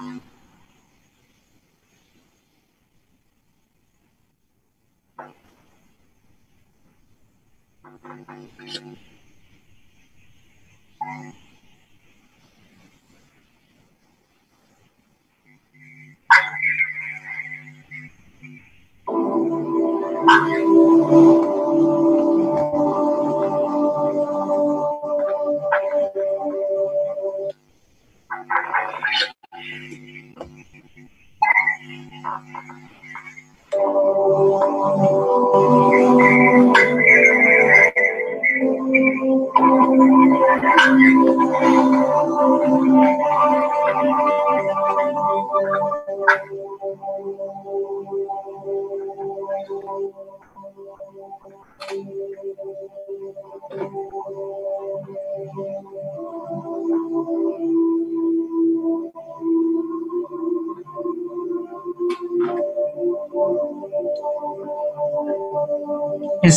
Bye.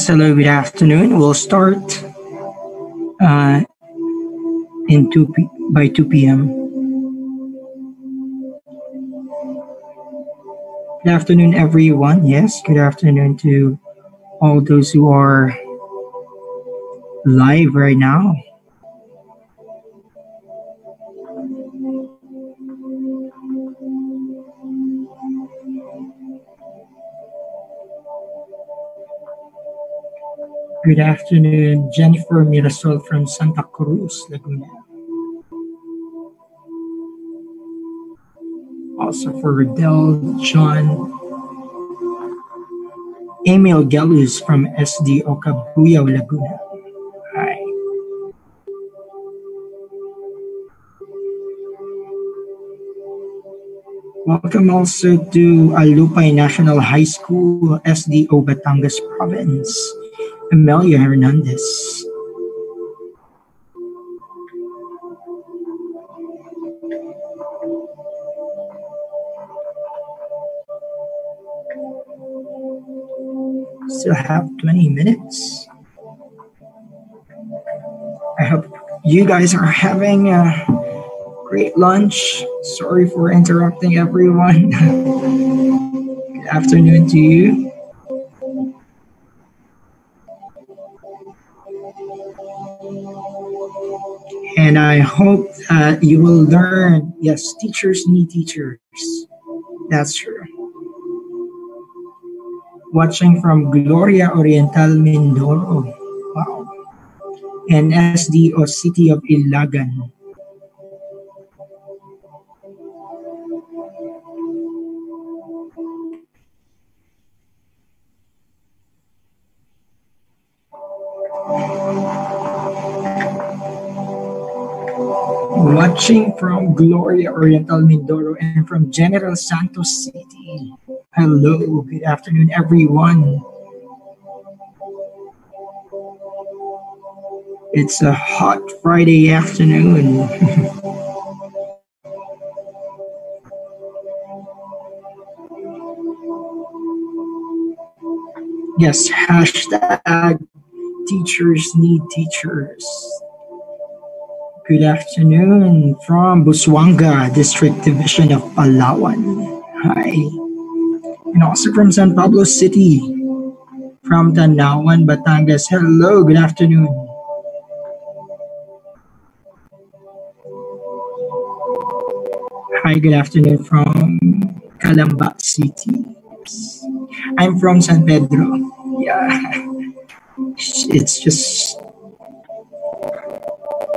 Yes, hello, good afternoon. We'll start uh, in 2 p- by 2 p.m. Good afternoon, everyone. Yes, good afternoon to all those who are live right now. Good afternoon, Jennifer Mirasol from Santa Cruz, Laguna. Also for Del John. Emil Galus from SDO Cabuyao, Laguna. Hi. Welcome also to Alupay National High School, SDO Batangas Province. Amelia Hernandez. Still have 20 minutes. I hope you guys are having a great lunch. Sorry for interrupting everyone. Good afternoon to you. And I hope that you will learn. Yes, teachers need teachers. That's true. Watching from Gloria Oriental Mindoro. Wow. And SDO City of Ilagan. Watching from Gloria Oriental Mindoro and from General Santos City. Hello, good afternoon, everyone. It's a hot Friday afternoon. yes, hashtag teachers need teachers. Good afternoon from Busuanga District Division of Palawan. Hi. And also from San Pablo City, from Tanawan, Batangas. Hello, good afternoon. Hi, good afternoon from Calamba City. I'm from San Pedro. Yeah. It's just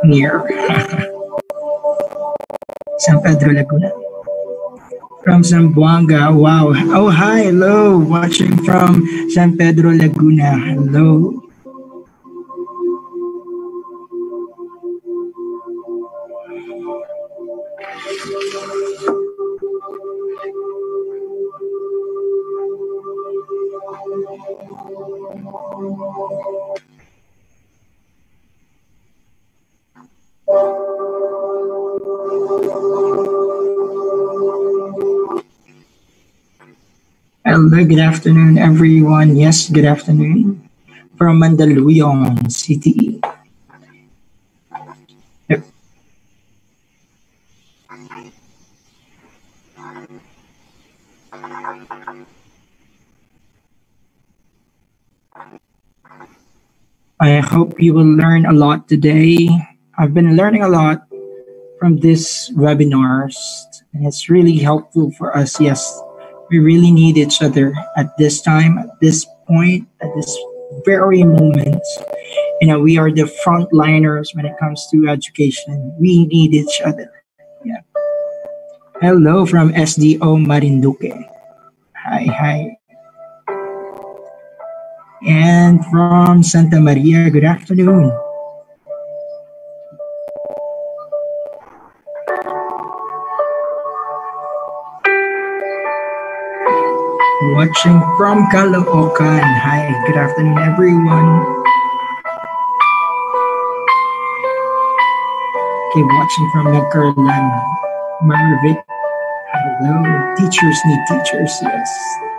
near San Pedro Laguna. From Zamboanga, wow. Oh, hi, hello. Watching from San Pedro Laguna. Hello. Hello, good afternoon, everyone. Yes, good afternoon from Mandaluyong City. I hope you will learn a lot today. I've been learning a lot from these webinars, and it's really helpful for us, yes, we really need each other at this time, at this point, at this very moment. You know, we are the frontliners when it comes to education. We need each other. Yeah. Hello from SDO Marinduque. Hi, hi. And from Santa Maria, good afternoon. Watching from Caloocan. Hi, good afternoon, everyone. Okay, watching from Nagcarlan. Marvic. Hello. Teachers need teachers, yes.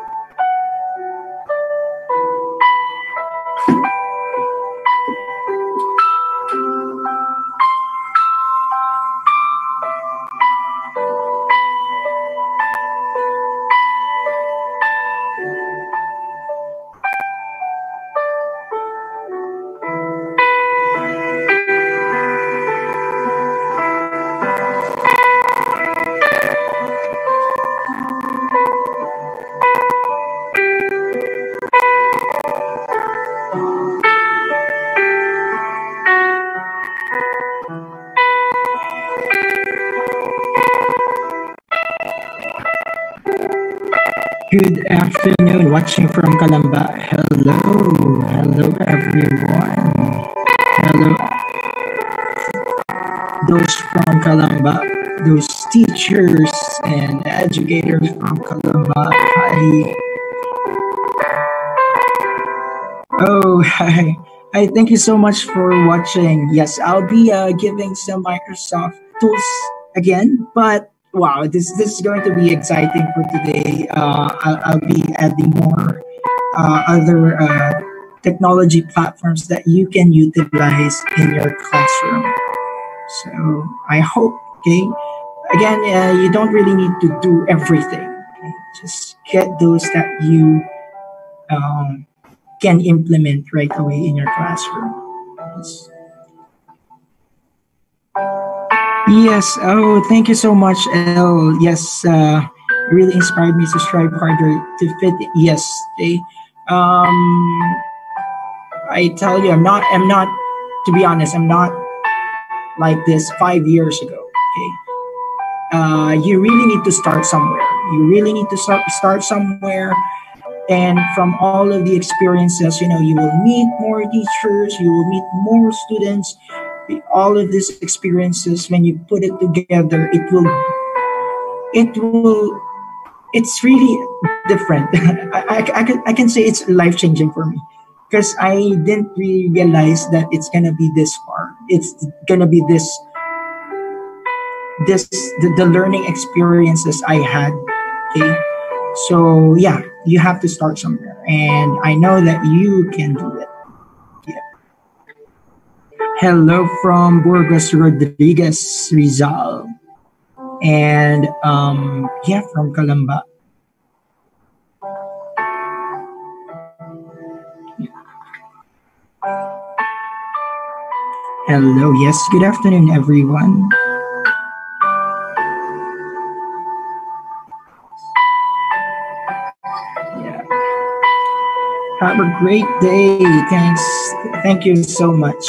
Afternoon, watching from Calamba. Hello, hello everyone. Hello. Those from Calamba, those teachers and educators from Calamba. Hi. Oh, hi. Hi, thank you so much for watching. Yes, I'll be uh, giving some Microsoft tools again, but wow, this this is going to be exciting for today. Uh, I'll, I'll, be adding more uh, other uh, technology platforms that you can utilize in your classroom. So I hope, okay, again, uh, you don't really need to do everything. Okay? Just get those that you um, can implement right away in your classroom. Yes. Oh, thank you so much, El. Yes, uh, really inspired me to strive harder to fit. Yes. Okay. Um, I tell you, I'm not. I'm not. To be honest, I'm not like this five years ago. Okay. Uh, you really need to start somewhere. You really need to start start somewhere. And from all of the experiences, you know, you will meet more teachers, you will meet more students, all of these experiences when you put it together it will it will it's really different. I, I, I, can, I can say it's life changing for me because i didn't really realize that it's gonna be this far. It's gonna be this this the, the learning experiences i had okay? So yeah you have to start somewhere and i know that you can do it Hello from Burgos Rodriguez Rizal. And um, yeah, from Calamba. Hello, yes, good afternoon, everyone. Yeah. Have a great day. Thanks. Thank you so much.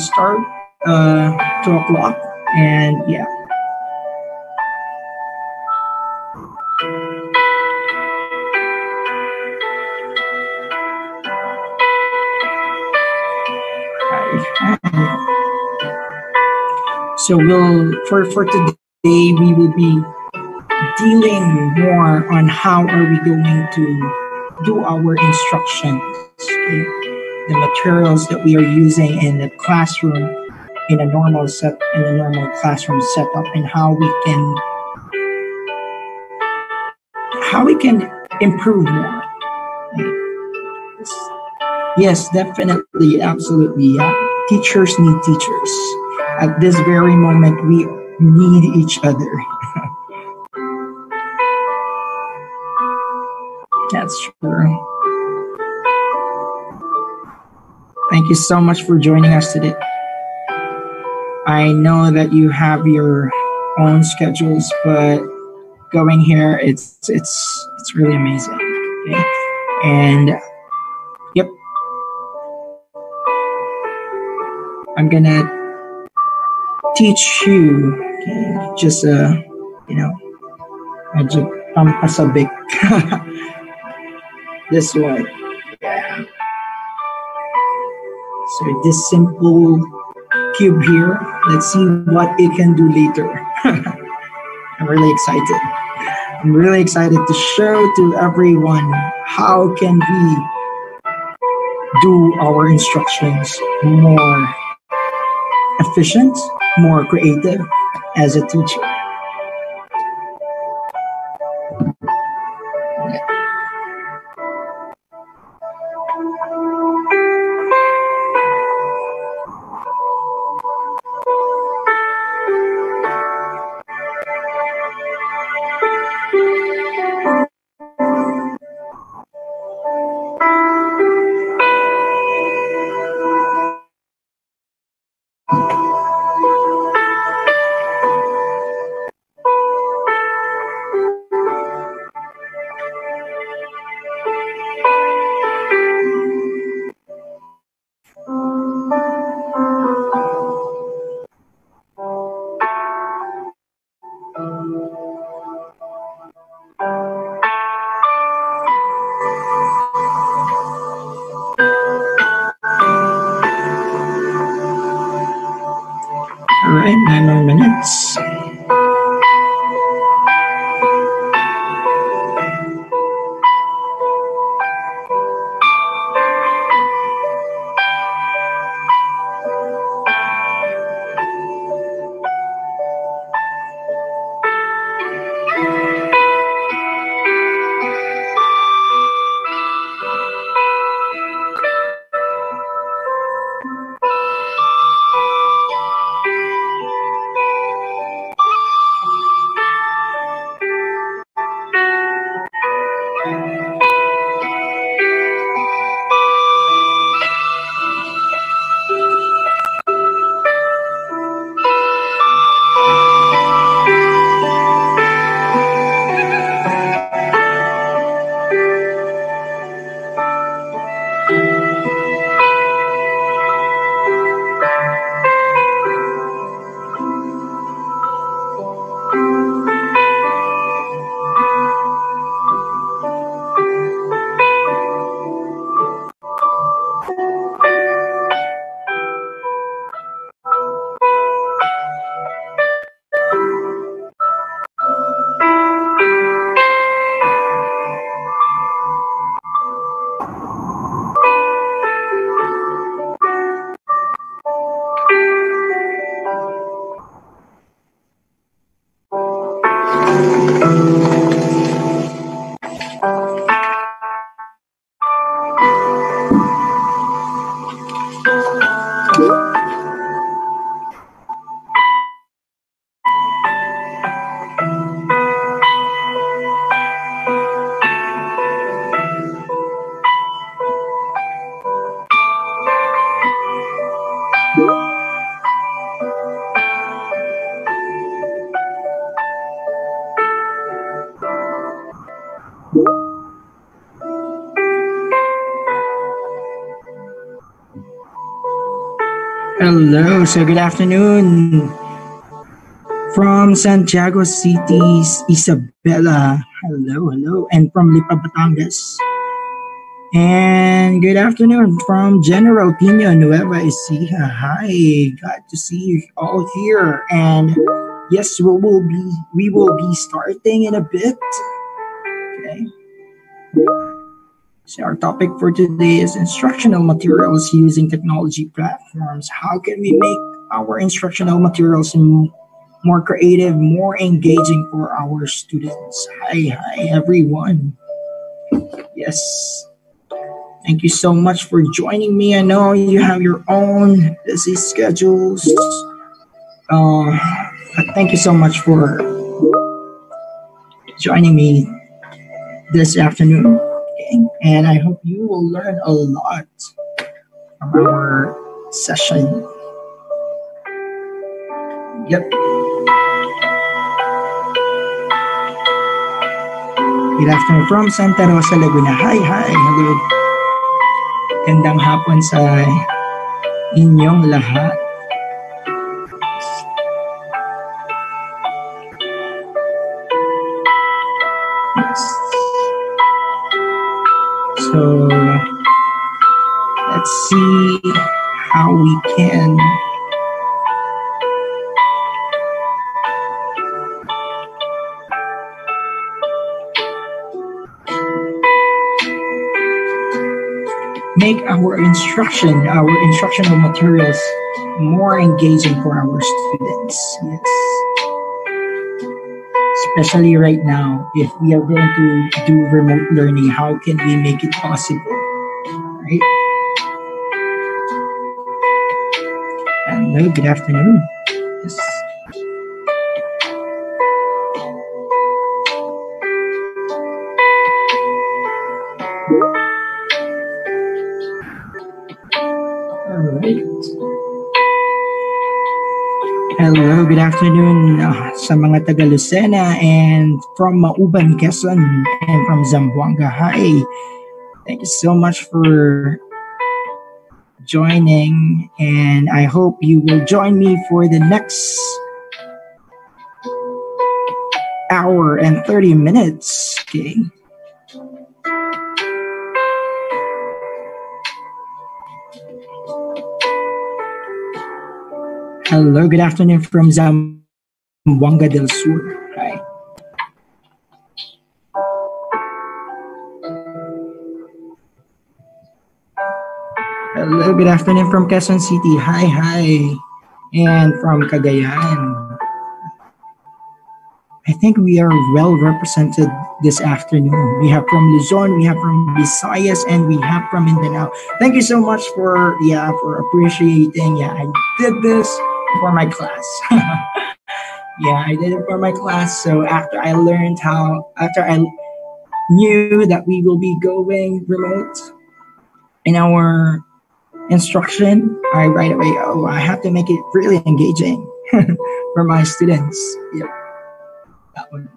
Start uh, 2 o'clock and yeah so we'll for for today we will be dealing more on how are we going to do our instructions okay? The materials that we are using in the classroom in a normal set in a normal classroom setup and how we can how we can improve more yes definitely absolutely yeah. teachers need teachers at this very moment we need each other That's true. Thank you so much for joining us today. I know that you have your own schedules, but going here, it's it's it's really amazing. Okay? And yep, I'm gonna teach you okay, just uh you know medyo pampasabik this one this simple cube here. Let's see what it can do later. I'm really excited. I'm really excited to show to everyone how can we do our instructions more efficient more creative as a teacher. Hello, so good afternoon. From Santiago City's Isabela. Hello, hello. And from Lipa, Batangas. And good afternoon from General Pino Nueva Ecija. Hi, glad to see you all here. And yes, we will be we will be starting in a bit. Our topic for today is instructional materials using technology platforms. How can we make our instructional materials more creative, more engaging for our students? Hi, hi everyone. Yes. Thank you so much for joining me. I know you have your own busy schedules. Uh, thank you so much for joining me this afternoon. And I hope you will learn a lot from our session. Yep. Good afternoon from Santa Rosa, Laguna. Hi, hi. Hello. Gandang hapon sa inyong lahat. Our instruction, our uh, instructional materials more engaging for our students. Yes. Especially right now, if we are going to do remote learning, how can we make it possible? Right? Hello, good afternoon. Good afternoon uh, sa mga taga Lucena and from Mauban, Quezon and from Zamboanga. Hi. Thank you so much for joining and I hope you will join me for the next hour and 30 minutes. Okay. Hello, good afternoon from Zamboanga del Sur. Hi. Hello, good afternoon from Quezon City. Hi, hi. And from Cagayan. I think we are well represented this afternoon. We have from Luzon, we have from Visayas, and we have from Mindanao. Thank you so much for yeah for appreciating. Yeah, I did this for my class. yeah, I did it for my class. So after I learned how, after I knew that we will be going remote in our instruction, I right away, oh, I have to make it really engaging for my students. Yep. That one.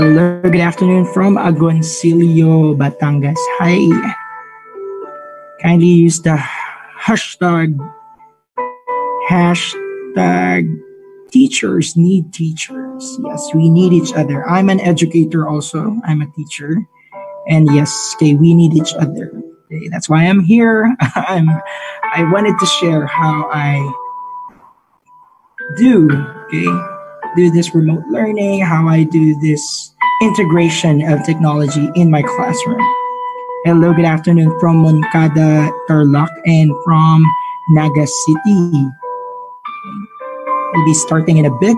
Hello, good afternoon from Agoncillo, Batangas. Hi. Kindly use the hashtag hashtag teachers need teachers. Yes, we need each other. I'm an educator also. I'm a teacher. And yes, okay, we need each other. Okay, that's why I'm here. I'm I wanted to share how I do, okay, do this remote learning, how I do this integration of technology in my classroom. Hello, good afternoon from Moncada, Tarlac, and from Naga City. We'll be starting in a bit.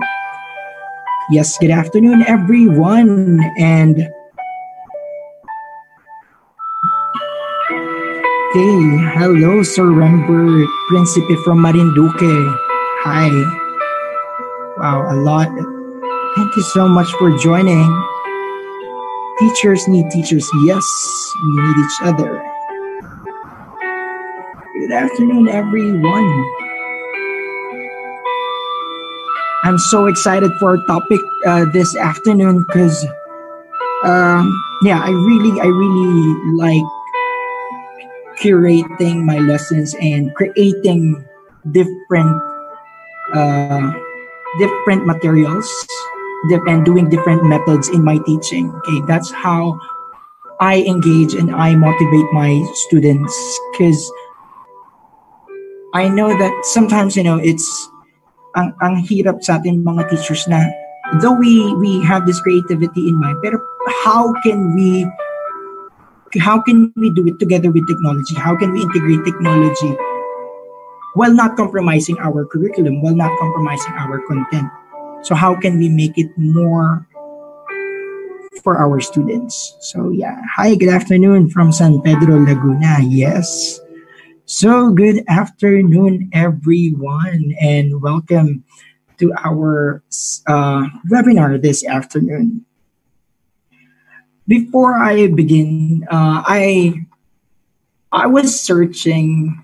Yes, good afternoon, everyone. And okay, hello, Sir Rembert Principe from Marinduque. Hi. Wow, a lot. Thank you so much for joining. Teachers need teachers. Yes, we need each other. Good afternoon, everyone. I'm so excited for our topic uh, this afternoon because, um, yeah, I really, I really like curating my lessons and creating different, uh, different materials and doing different methods in my teaching. Okay, that's how I engage and I motivate my students because I know that sometimes you know it's ang ang hirap sa ating mga teachers na though we we have this creativity in mind pero how can we how can we do it together with technology how can we integrate technology while not compromising our curriculum while not compromising our content. So how can we make it more for our students? So yeah. Hi good afternoon from san pedro laguna. Yes. So, good afternoon, everyone, and welcome to our uh, webinar this afternoon. Before I begin, uh, I I was searching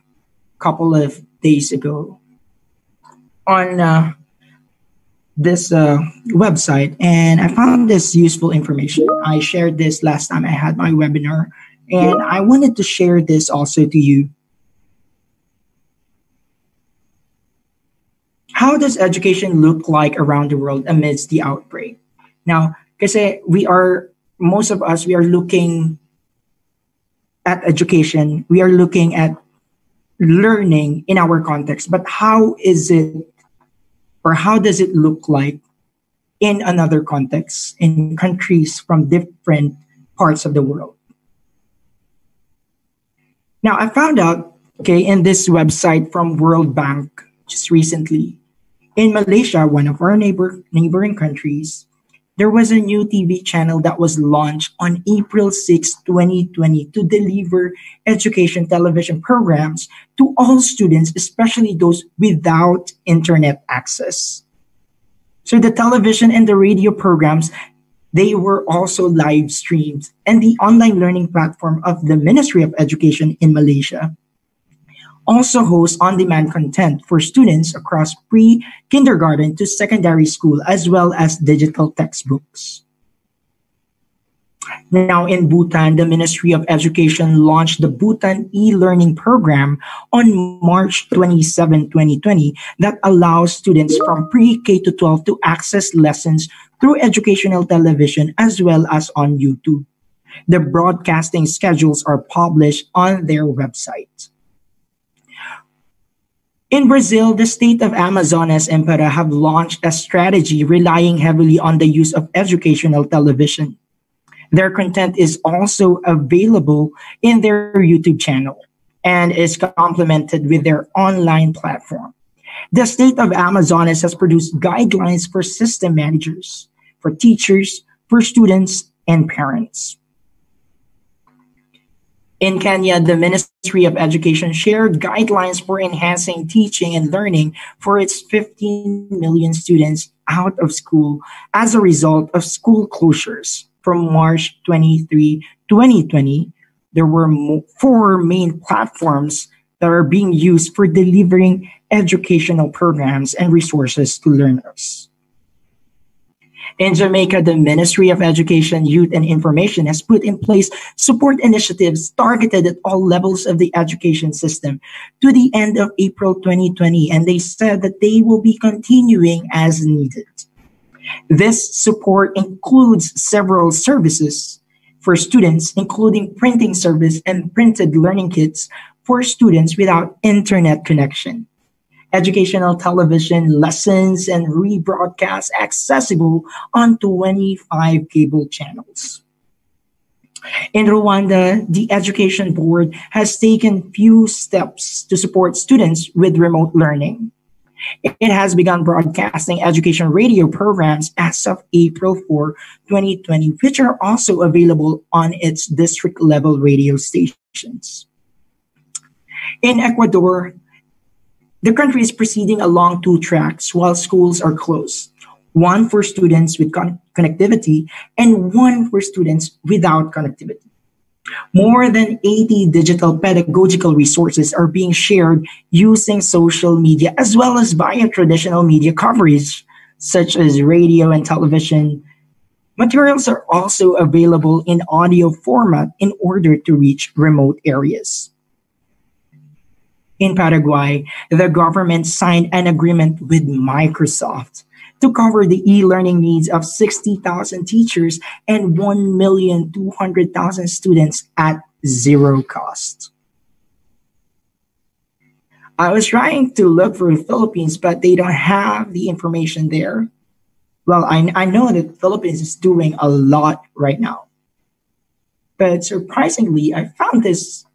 a couple of days ago on uh, this uh, website, and I found this useful information. I shared this last time I had my webinar, and I wanted to share this also to you how does education look like around the world amidst the outbreak? Now, because we are, most of us, we are looking at education, we are looking at learning in our context, but how is it or how does it look like in another context in countries from different parts of the world? Now, I found out, okay, in this website from World Bank just recently, in Malaysia, one of our neighbor, neighboring countries, there was a new TV channel that was launched on April 6, 2020 to deliver education television programs to all students, especially those without internet access. So the television and the radio programs, they were also live streamed and the online learning platform of the Ministry of Education in Malaysia also hosts on-demand content for students across pre-kindergarten to secondary school, as well as digital textbooks. Now in Bhutan, the Ministry of Education launched the Bhutan e-learning program on March 27, 2020 that allows students from pre-K to 12 to access lessons through educational television as well as on YouTube. The broadcasting schedules are published on their website. In Brazil, the state of Amazonas and Pará have launched a strategy relying heavily on the use of educational television. Their content is also available in their YouTube channel and is complemented with their online platform. The state of Amazonas has produced guidelines for system managers, for teachers, for students, and parents. In Kenya, the Ministry of Education shared guidelines for enhancing teaching and learning for its 15 million students out of school as a result of school closures. From March 23, 2020, there were four main platforms that are being used for delivering educational programs and resources to learners. In Jamaica, the Ministry of Education, Youth and Information has put in place support initiatives targeted at all levels of the education system to the end of April 2020, and they said that they will be continuing as needed. This support includes several services for students, including printing service and printed learning kits for students without internet connection educational television lessons and rebroadcasts accessible on 25 cable channels. In Rwanda, the Education Board has taken few steps to support students with remote learning. It has begun broadcasting education radio programs as of April 4, 2020, which are also available on its district level radio stations. In Ecuador, the country is proceeding along two tracks while schools are closed one for students with con- connectivity and one for students without connectivity. More than 80 digital pedagogical resources are being shared using social media as well as via traditional media coverage, such as radio and television. Materials are also available in audio format in order to reach remote areas in Paraguay, the government signed an agreement with Microsoft to cover the e-learning needs of 60,000 teachers and 1,200,000 students at zero cost. I was trying to look for the Philippines, but they don't have the information there. Well, I, I know that the Philippines is doing a lot right now. But surprisingly, I found this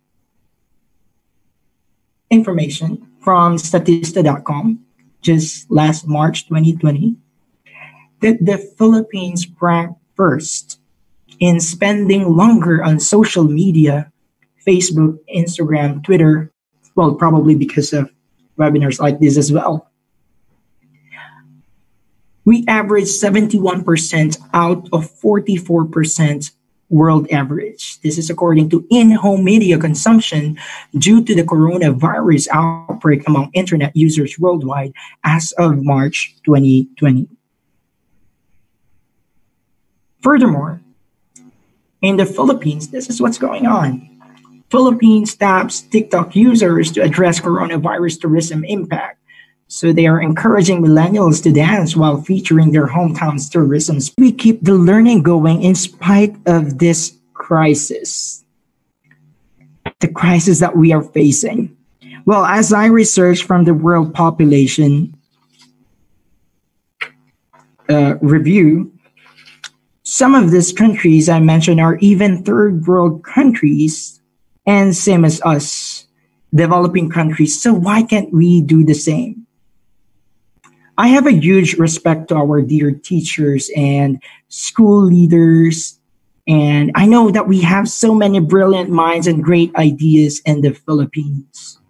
information from Statista.com just last March 2020 that the Philippines ranked first in spending longer on social media, Facebook, Instagram, Twitter, Well, probably because of webinars like this as well. We average 71% out of 44% world average. This is according to in-home media consumption due to the coronavirus outbreak among internet users worldwide as of March 2020. Furthermore, in the Philippines, this is what's going on. Philippines taps TikTok users to address coronavirus tourism impact. So they are encouraging millennials to dance while featuring their hometowns tourism. We keep the learning going in spite of this crisis. The crisis that we are facing. Well, as I researched from the World Population uh, Review, some of these countries I mentioned are even third world countries and same as us, developing countries. So why can't we do the same? I have a huge respect to our dear teachers and school leaders. And I know that we have so many brilliant minds and great ideas in the Philippines.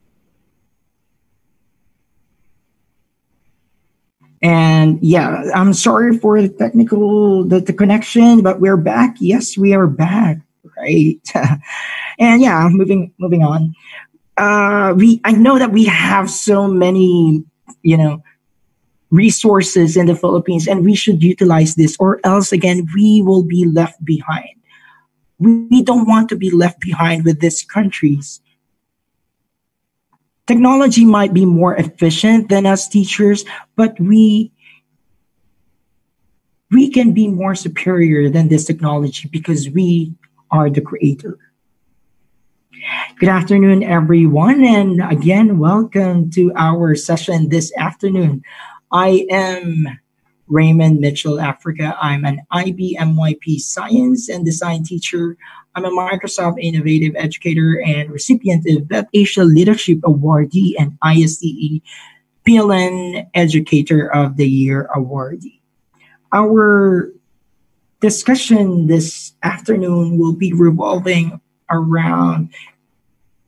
And yeah, I'm sorry for the technical the, the connection, but we're back. Yes, we are back. Right. and yeah, moving moving on. Uh we I know that we have so many, you know, resources in the Philippines, and we should utilize this, or else again, we will be left behind. We don't want to be left behind with these countries. Technology might be more efficient than us teachers, but we we can be more superior than this technology because we are the creator. Good afternoon, everyone, and again, welcome to our session this afternoon. I am Raymond Mitchel Africa. I'm an IBMYP science and design teacher. I'm a Microsoft Innovative Educator and recipient of Web Asia Leadership Awardee and ISTE PLN Educator of the Year Awardee. Our discussion this afternoon will be revolving around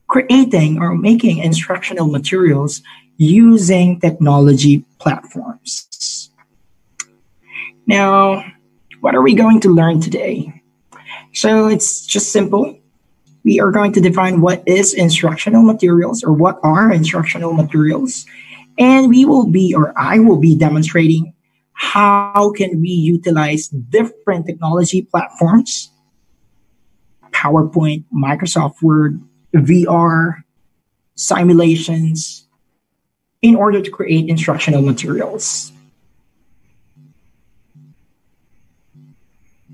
creating or making instructional materials using technology platforms. Now, what are we going to learn today? So it's just simple. We are going to define what is instructional materials or what are instructional materials. And we will be, or I will be demonstrating how can we utilize different technology platforms, PowerPoint, Microsoft Word, VR, simulations, in order to create instructional materials.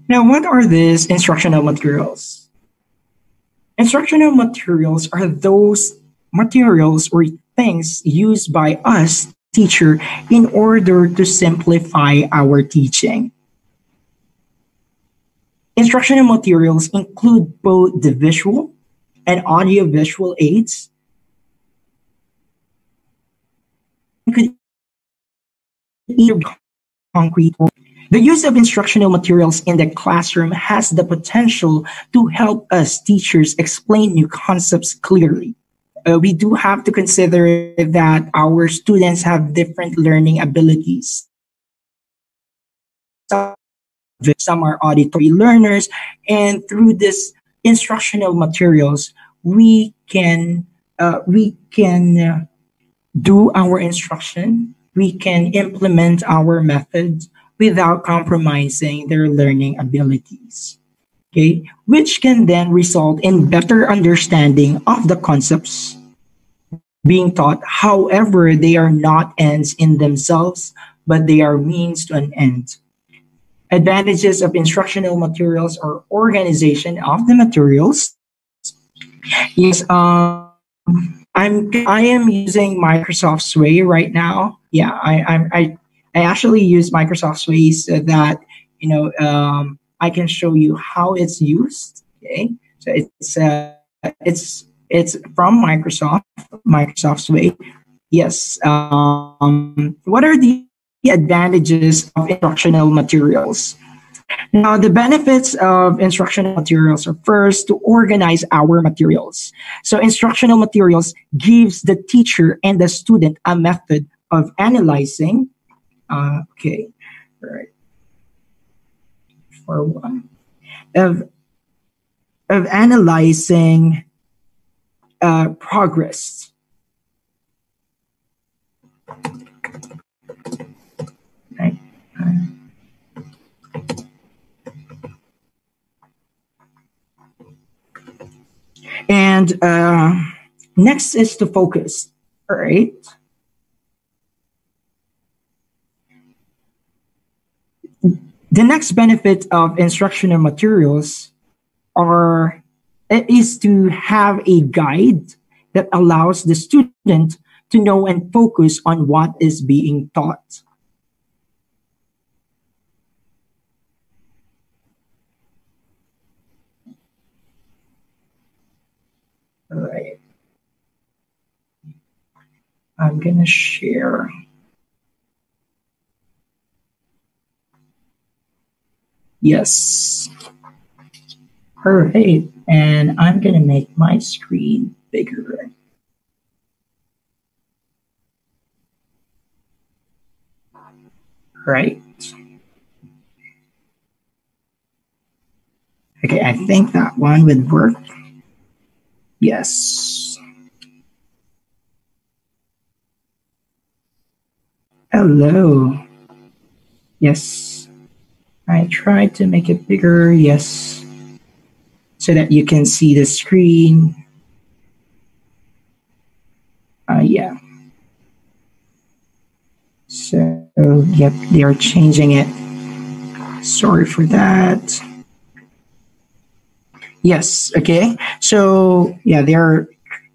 Now, what are these instructional materials? Instructional materials are those materials or things used by us, teacher, in order to simplify our teaching. Instructional materials include both the visual and audio visual aids could concrete the use of instructional materials in the classroom has the potential to help us teachers explain new concepts clearly. Uh, we do have to consider that our students have different learning abilities. Some are auditory learners, and through this instructional materials, we can uh, we can uh, do our instruction, we can implement our methods without compromising their learning abilities. Okay, which can then result in better understanding of the concepts being taught. However, they are not ends in themselves, but they are means to an end. Advantages of instructional materials or organization of the materials. Yes, um, I'm I am using Microsoft Sway right now. Yeah, I I I, actually use Microsoft Sway so that you know um, I can show you how it's used. Okay, so it's uh, it's it's from Microsoft Microsoft Sway. Yes. Um, what are the advantages of instructional materials? Now, the benefits of instructional materials are first to organize our materials. So instructional materials gives the teacher and the student a method of analyzing. Uh, okay, all right. For one, of of analyzing uh, progress. Right. And uh, next is to focus. All right. The next benefit of instructional materials are is to have a guide that allows the student to know and focus on what is being taught. All right. I'm going to share. Yes. Right. And I'm going to make my screen bigger. Right. Okay, I think that one would work. Yes. Hello. Yes. I tried to make it bigger. Yes. So that you can see the screen. Uh, yeah. So, yep, they are changing it. Sorry for that. Yes. Okay. So yeah, they're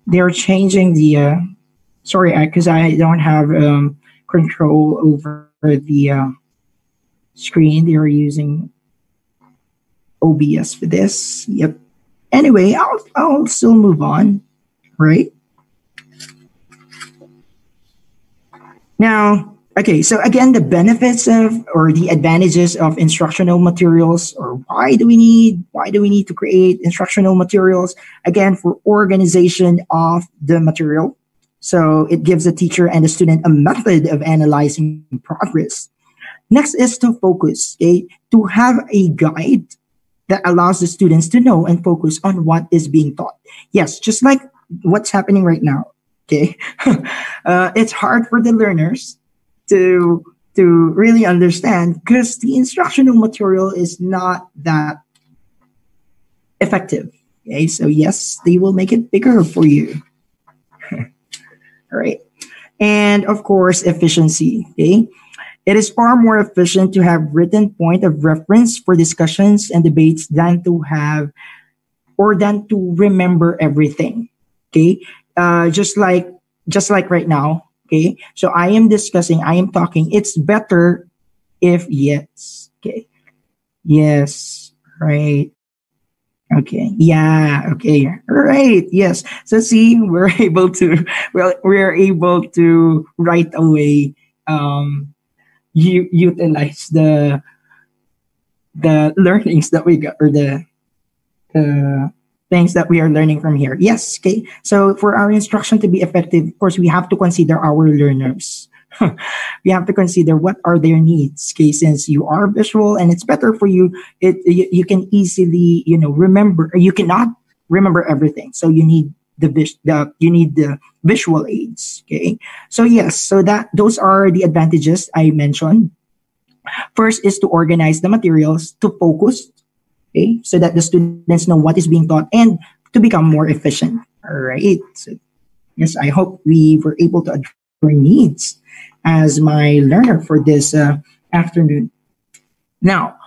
they're changing the. Uh, sorry, because I, I, don't have um, control over the uh, screen. They are using OBS for this. Yep. Anyway, I'll I'll still move on, right? Now, Okay, so again, the benefits of or the advantages of instructional materials, or why do we need why do we need to create instructional materials? Again, for organization of the material. So it gives the teacher and the student a method of analyzing progress. Next is to focus, okay? To have a guide that allows the students to know and focus on what is being taught. Yes, just like what's happening right now. Okay. uh, it's hard for the learners to to really understand because the instructional material is not that effective. Okay, so yes, they will make it bigger for you. Right. And of course, efficiency. Okay. It is far more efficient to have written point of reference for discussions and debates than to have or than to remember everything. Okay. Uh, just like just like right now, Okay. So I am discussing, I am talking. It's better if yes. Okay. Yes. Right. Okay. Yeah. Okay. Right. Yes. So see, we're able to, well, we're able to right away, um, u- utilize the, the learnings that we got or the, the things that we are learning from here. Yes, okay. So for our instruction to be effective, of course, we have to consider our learners. we have to consider what are their needs. Okay, since you are visual and it's better for you, it you, you can easily you know remember. You cannot remember everything, so you need the, vis- the you need the visual aids. Okay, so yes, so that those are the advantages I mentioned. First is to organize the materials to focus okay, so that the students know what is being taught and to become more efficient. All right. So, yes, I hope we were able to address your needs as my learner for this uh, afternoon. Now,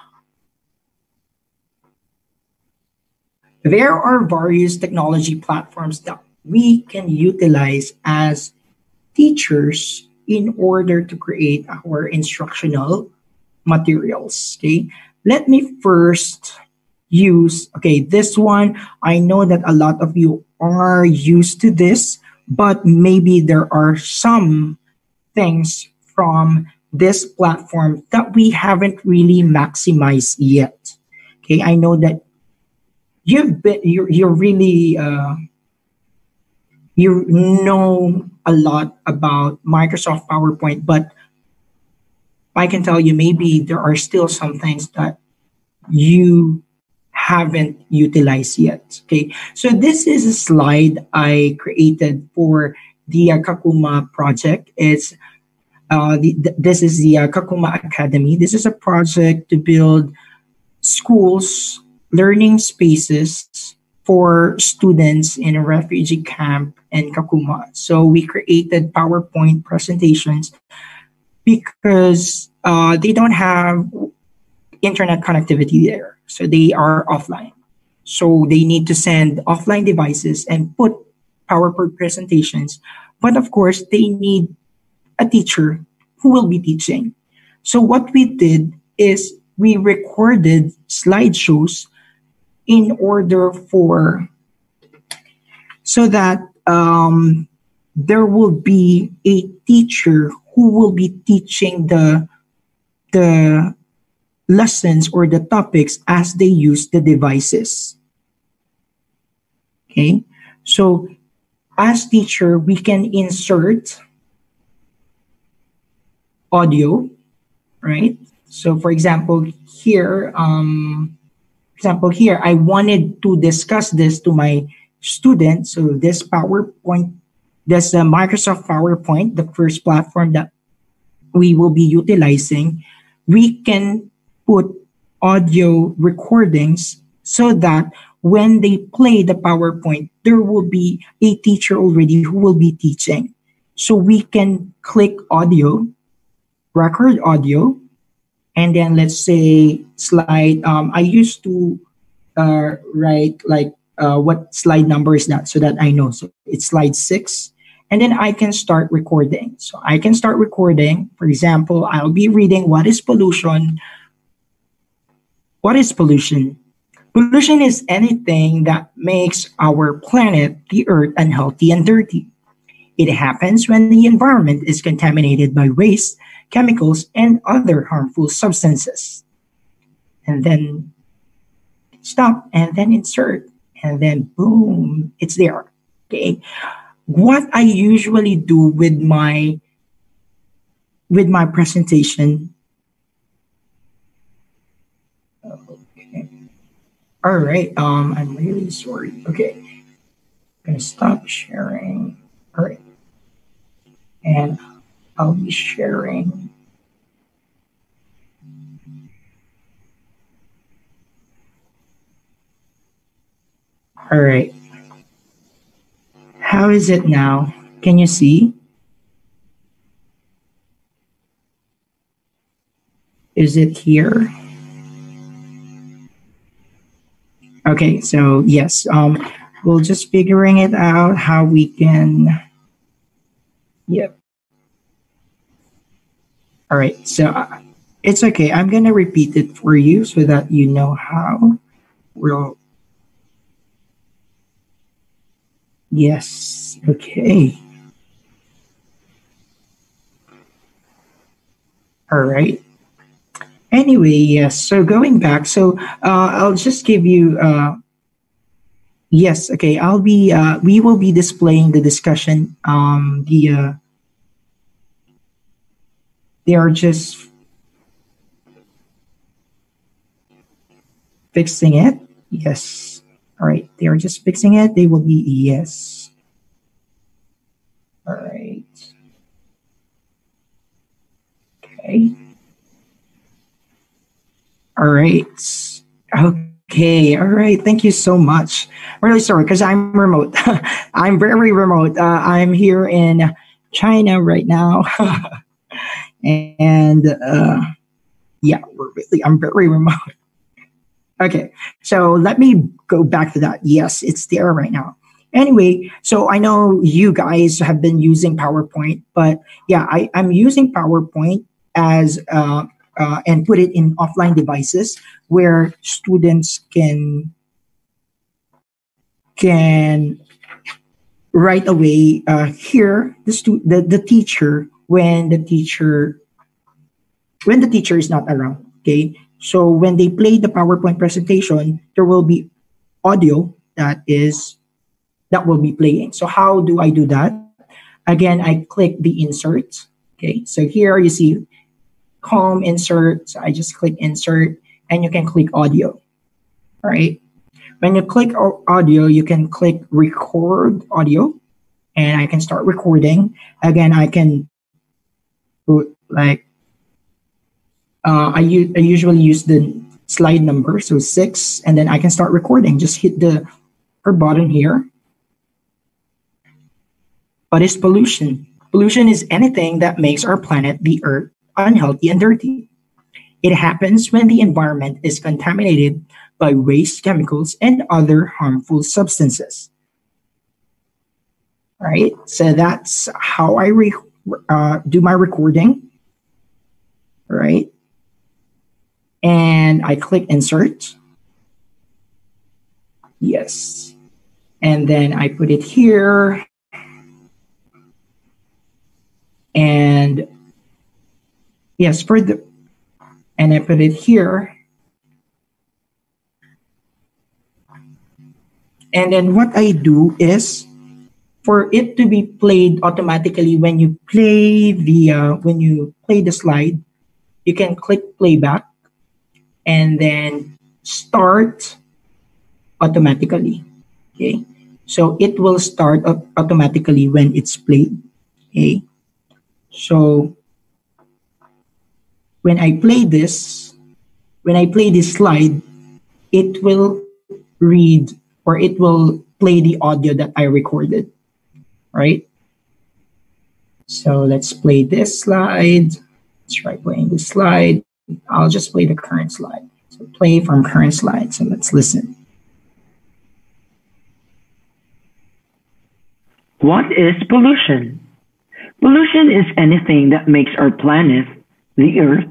there are various technology platforms that we can utilize as teachers in order to create our instructional materials. Okay, let me first use. Okay, this one, I know that a lot of you are used to this, but maybe there are some things from this platform that we haven't really maximized yet. Okay, I know that you've been you're, you're really uh, you know a lot about Microsoft PowerPoint, but I can tell you maybe there are still some things that you haven't utilized yet. Okay, so this is a slide I created for the Kakuma project. It's uh, the, th- this is the Kakuma Academy. This is a project to build schools, learning spaces for students in a refugee camp in Kakuma. So we created PowerPoint presentations because uh, they don't have internet connectivity there. So they are offline. So they need to send offline devices and put PowerPoint presentations. But of course, they need a teacher who will be teaching. So what we did is we recorded slideshows in order for so that um, there will be a teacher who will be teaching the the lessons or the topics as they use the devices okay so as teacher we can insert audio right? So for example here um example here i wanted to discuss this to my students so this powerpoint this uh, microsoft powerpoint the first platform that we will be utilizing we can put audio recordings so that when they play the PowerPoint, there will be a teacher already who will be teaching. So we can click audio, record audio, and then let's say slide. Um, I used to uh, write like uh, what slide number is that so that I know. So it's slide six. And then I can start recording. So I can start recording. For example, I'll be reading what is pollution. What is pollution? Pollution is anything that makes our planet, the earth, unhealthy and dirty. It happens when the environment is contaminated by waste, chemicals, and other harmful substances. And then stop and then insert and then boom, it's there. Okay. What I usually do with my with my presentation All right. Um, I'm really sorry. Okay. I'm gonna stop sharing. All right. And I'll be sharing. All right. How is it now? Can you see? Is it here? Okay, so yes, um, we're just figuring it out how we can. Yep. All right, so uh, it's okay. I'm gonna repeat it for you so that you know how. We'll. Yes. Okay. All right. Anyway, yes. So going back, so uh, I'll just give you. Uh, yes. Okay. I'll be. Uh, we will be displaying the discussion. Um, the. Uh, they are just fixing it. Yes. All right. They are just fixing it. They will be yes. All right. Okay. All right. Okay. All right. Thank you so much. Really sorry because I'm remote. I'm very remote. Uh, I'm here in China right now. and uh, yeah, we're really, I'm very remote. Okay. So let me go back to that. Yes, it's there right now. Anyway, so I know you guys have been using PowerPoint, but yeah, I, I'm using PowerPoint as uh, uh, and put it in offline devices where students can can right away uh, hear the, stu- the the teacher when the teacher when the teacher is not around. Okay. So when they play the PowerPoint presentation, there will be audio that is that will be playing. So how do I do that? Again, I click the insert. Okay. So here you see home insert. So I just click insert and you can click audio. Right. When you click audio, you can click record audio and I can start recording. Again, I can put like, uh, I, u- I usually use the slide number, so six, and then I can start recording. Just hit the her button here. But is pollution? Pollution is anything that makes our planet, the Earth, unhealthy and dirty. It happens when the environment is contaminated by waste chemicals and other harmful substances. Right? So that's how I re- uh, do my recording. Right? And I click insert. Yes. And then I put it here. And yes, for the and I put it here. And then what I do is for it to be played automatically when you play the uh, when you play the slide, you can click playback and then start automatically. Okay, so it will start automatically when it's played. Okay, so when I play this, when I play this slide, it will read or it will play the audio that I recorded, right? So let's play this slide. Let's try playing this slide. I'll just play the current slide. So play from current slide. So let's listen. What is pollution? Pollution is anything that makes our planet the earth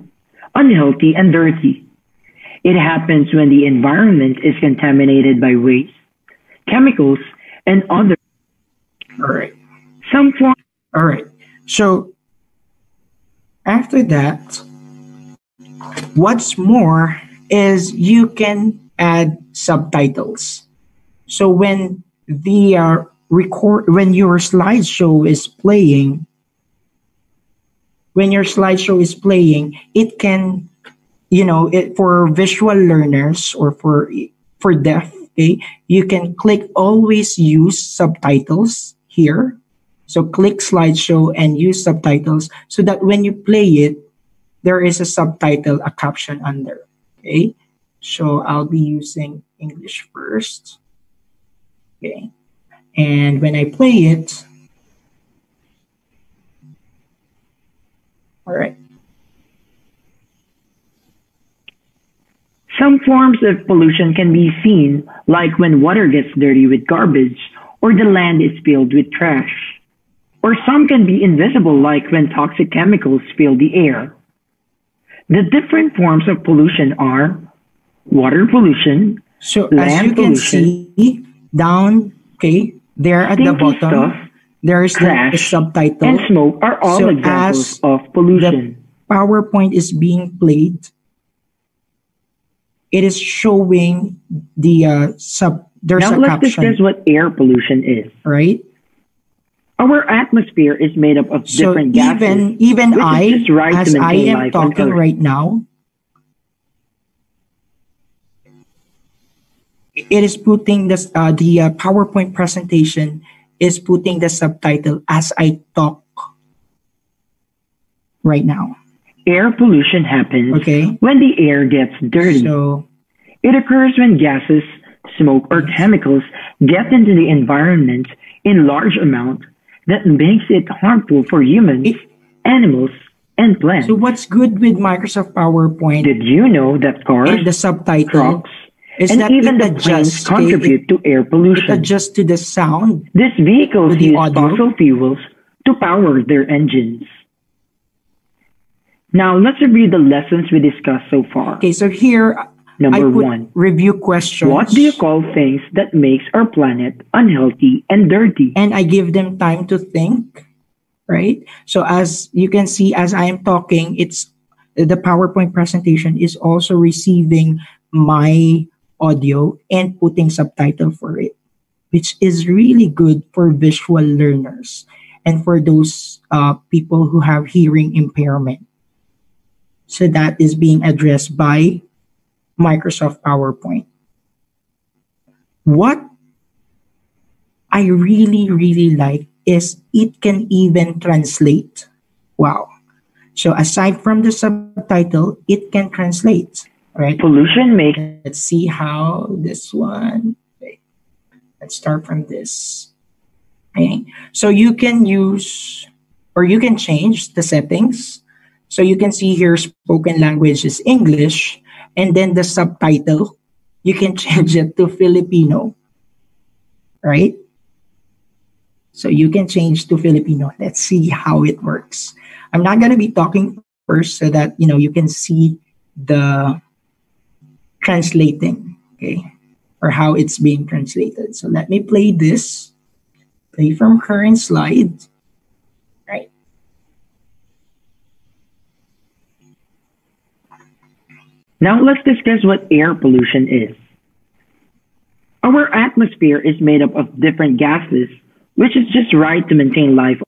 unhealthy and dirty. It happens when the environment is contaminated by waste, chemicals, and other. All right. Some form. All right. So after that, what's more is you can add subtitles. So when the uh, record when your slideshow is playing, when your slideshow is playing, it can, you know, it, for visual learners or for for deaf, okay, you can click always use subtitles here. So click slideshow and use subtitles so that when you play it, there is a subtitle, a caption under. Okay. So I'll be using English first. Okay. And when I play it, All right. Some forms of pollution can be seen, like when water gets dirty with garbage or the land is filled with trash. Or some can be invisible, like when toxic chemicals fill the air. The different forms of pollution are water pollution, so as you can see down, okay, there at the bottom, stuff, there is the, the subtitle and smoke are all so examples of pollution. The PowerPoint is being played. It is showing the uh, sub. There's now a let's caption. discuss what air pollution is. Right. Our atmosphere is made up of so different gases. Even even I, right as I am talking right now, it is putting this uh, the uh, PowerPoint presentation is putting the subtitle as I talk right now. Air pollution happens okay. when the air gets dirty. So it occurs when gases, smoke, or chemicals get into the environment in large amount that makes it harmful for humans, it, animals, and plants. So what's good with Microsoft PowerPoint? Did you know that cars, and the subtitle, trucks, is and even the planes contribute to air pollution. It adjusts to the sound. These vehicles use audio. fossil fuels to power their engines. Now let's review the lessons we discussed so far. Okay, so here Number one. Review questions. What do you call things that makes our planet unhealthy and dirty? And I give them time to think, right? So as you can see, as I am talking, it's the PowerPoint presentation is also receiving my audio and putting subtitle for it, which is really good for visual learners and for those uh, people who have hearing impairment. So that is being addressed by Microsoft PowerPoint. What I really, really like is it can even translate. Wow. So aside from the subtitle, it can translate, right? Pollution makes. Let's see how this one. Let's start from this. Okay. So you can use or you can change the settings. So you can see here spoken language is English and then the subtitle you can change it to Filipino. Right? So you can change to Filipino. Let's see how it works. I'm not going to be talking first so that you know you can see the translating, okay, or how it's being translated. So let me play this. Play from current slide. Right. Now let's discuss what air pollution is. Our atmosphere is made up of different gases, which is just right to maintain life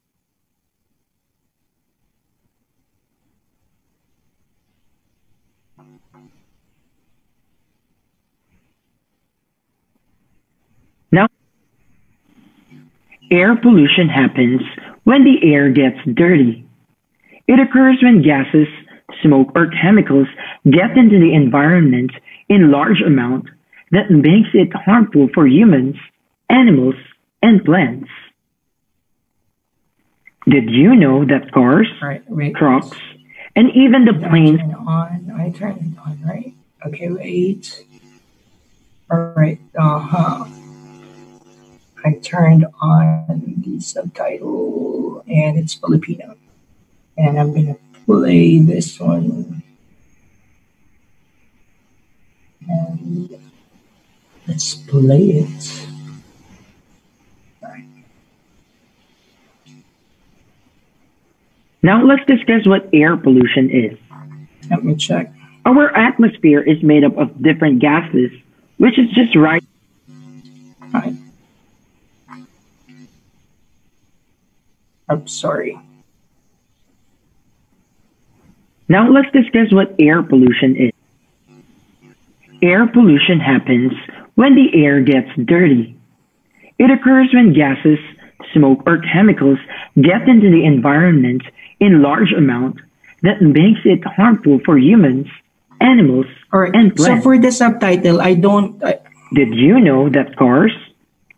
air pollution happens when the air gets dirty. It occurs when gases, smoke, or chemicals get into the environment in large amount that makes it harmful for humans, animals, and plants. Did you know that cars, right, wait. trucks, and even the planes on, I turn it on, right? Okay, wait. All right, uh-huh. I turned on the subtitle and it's Filipino. And I'm gonna play this one. And let's play it. Now let's discuss what air pollution is. Let me check. Our atmosphere is made up of different gases, which is just right. Right. I'm sorry. Now let's discuss what air pollution is. Air pollution happens when the air gets dirty. It occurs when gases, smoke, or chemicals get into the environment in large amount that makes it harmful for humans, animals, All right. and So for the subtitle, I don't. I, Did you know that cars,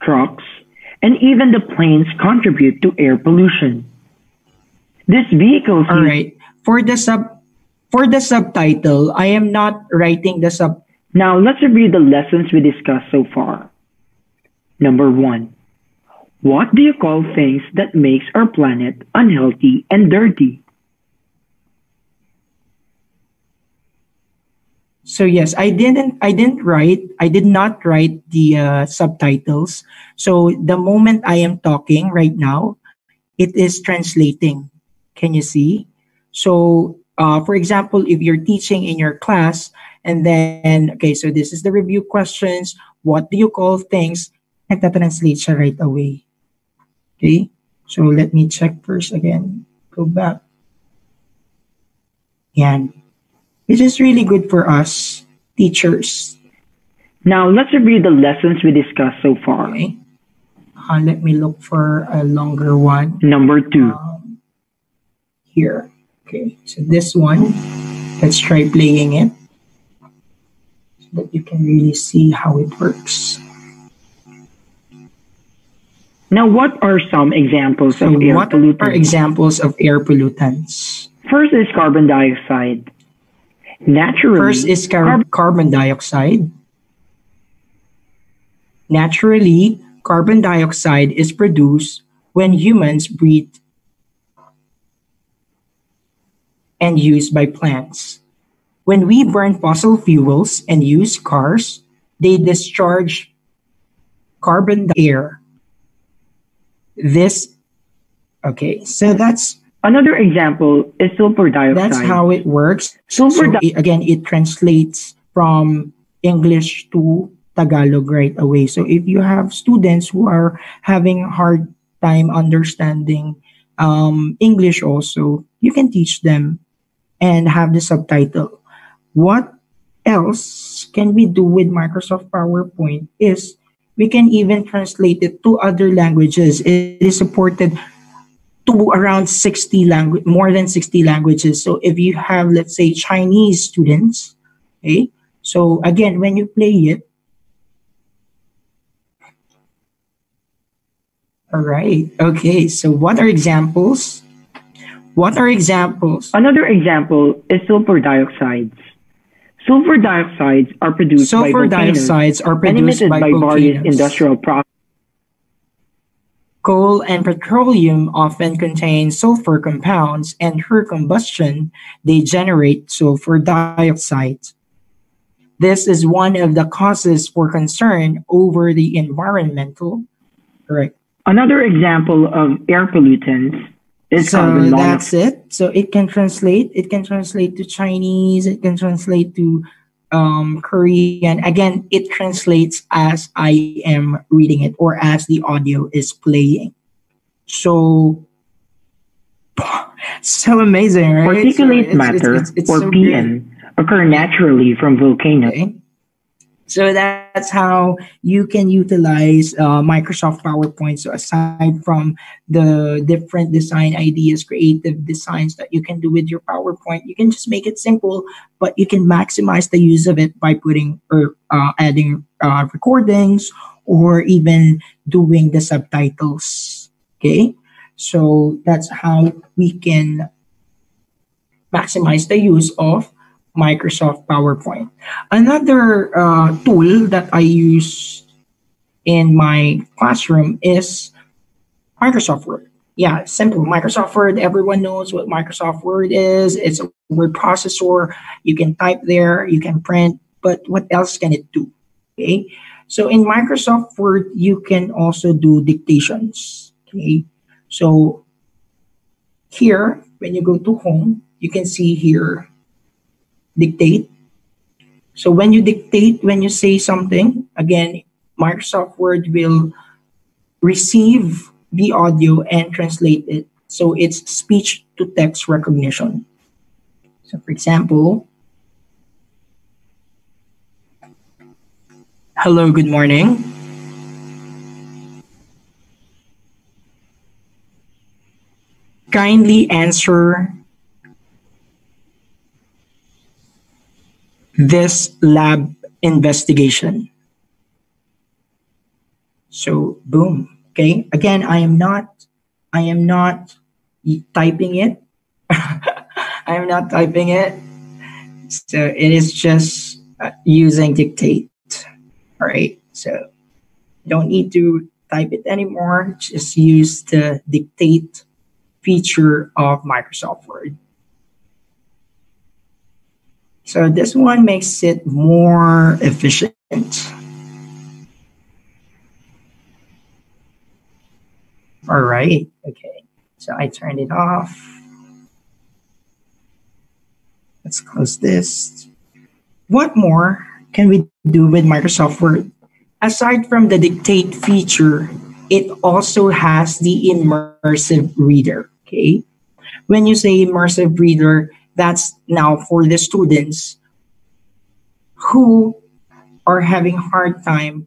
trucks, and even the planes contribute to air pollution? This vehicle. all use. For the sub, for the subtitle, I am not writing the sub. Now let's review the lessons we discussed so far. Number one, what do you call things that makes our planet unhealthy and dirty? So yes, I didn't. I didn't write. I did not write the uh, subtitles. So the moment I am talking right now, it is translating. Can you see? So, uh, for example, if you're teaching in your class, and then okay, so this is the review questions. What do you call things? Nagta-translate siya right away. Okay. So let me check first again. Go back. Yan. Which is really good for us teachers. Now let's review the lessons we discussed so far. Okay. Uh, let me look for a longer one. Number two, Um, here. Okay. So this one, let's try playing it so that you can really see how it works. now what are some examples So of air what are examples of air pollutants? First is carbon dioxide. Naturally, First is car- carbon dioxide. Naturally, carbon dioxide is produced when humans breathe and used by plants. When we burn fossil fuels and use cars, they discharge carbon air. This, okay, so that's Another example is sulfur dioxide. That's how it works. Sulfur So di- it, again, it translates from English to Tagalog right away. So if you have students who are having a hard time understanding um, English also, you can teach them and have the subtitle. What else can we do with Microsoft PowerPoint is we can even translate it to other languages. It is supported to around 60 language more than 60 languages so if you have let's say chinese students okay so again when you play it all right okay so what are examples what are examples Another example is sulfur dioxides. Sulfur dioxides are produced by sulfur volcanoes dioxides are and produced emitted by, by, various industrial processes. Coal and petroleum often contain sulfur compounds, and through combustion, they generate sulfur dioxide. This is one of the causes for concern over the environmental. Correct. Another example of air pollutants is So that's it. So it can translate. It can translate to Chinese. It can translate to um, Korean. Again, it translates as I am reading it or as the audio is playing. So, so amazing, right? So Particulate it's- it's- matter, it's- it's or so PM, occur naturally from volcanoes. Okay. So that's how you can utilize uh, Microsoft PowerPoint. So aside from the different design ideas, creative designs that you can do with your PowerPoint, you can just make it simple, but you can maximize the use of it by putting or uh, adding uh, recordings or even doing the subtitles. Okay. So that's how we can maximize the use of Microsoft PowerPoint. Another uh, tool that I use in my classroom is Microsoft Word. Yeah, simple. Microsoft Word, everyone knows what Microsoft Word is. It's a word processor. You can type there, you can print, but what else can it do? Okay. So in Microsoft Word, you can also do dictations. Okay. So here, when you go to home, you can see here dictate. So when you dictate, when you say something, again, Microsoft Word will receive the audio and translate it. So it's speech to text recognition. So for example, hello, good morning. Kindly answer this lab investigation. So boom. Okay. Again, I am not I am not typing it. I am not typing it. So it is just uh, using dictate. All right. So don't need to type it anymore. Just use the dictate feature of Microsoft Word. So this one makes it more efficient. All right. Okay. So I turned it off. Let's close this. What more can we do with Microsoft Word? Aside from the dictate feature, it also has the immersive reader. Okay. When you say immersive reader, that's now for the students who are having hard time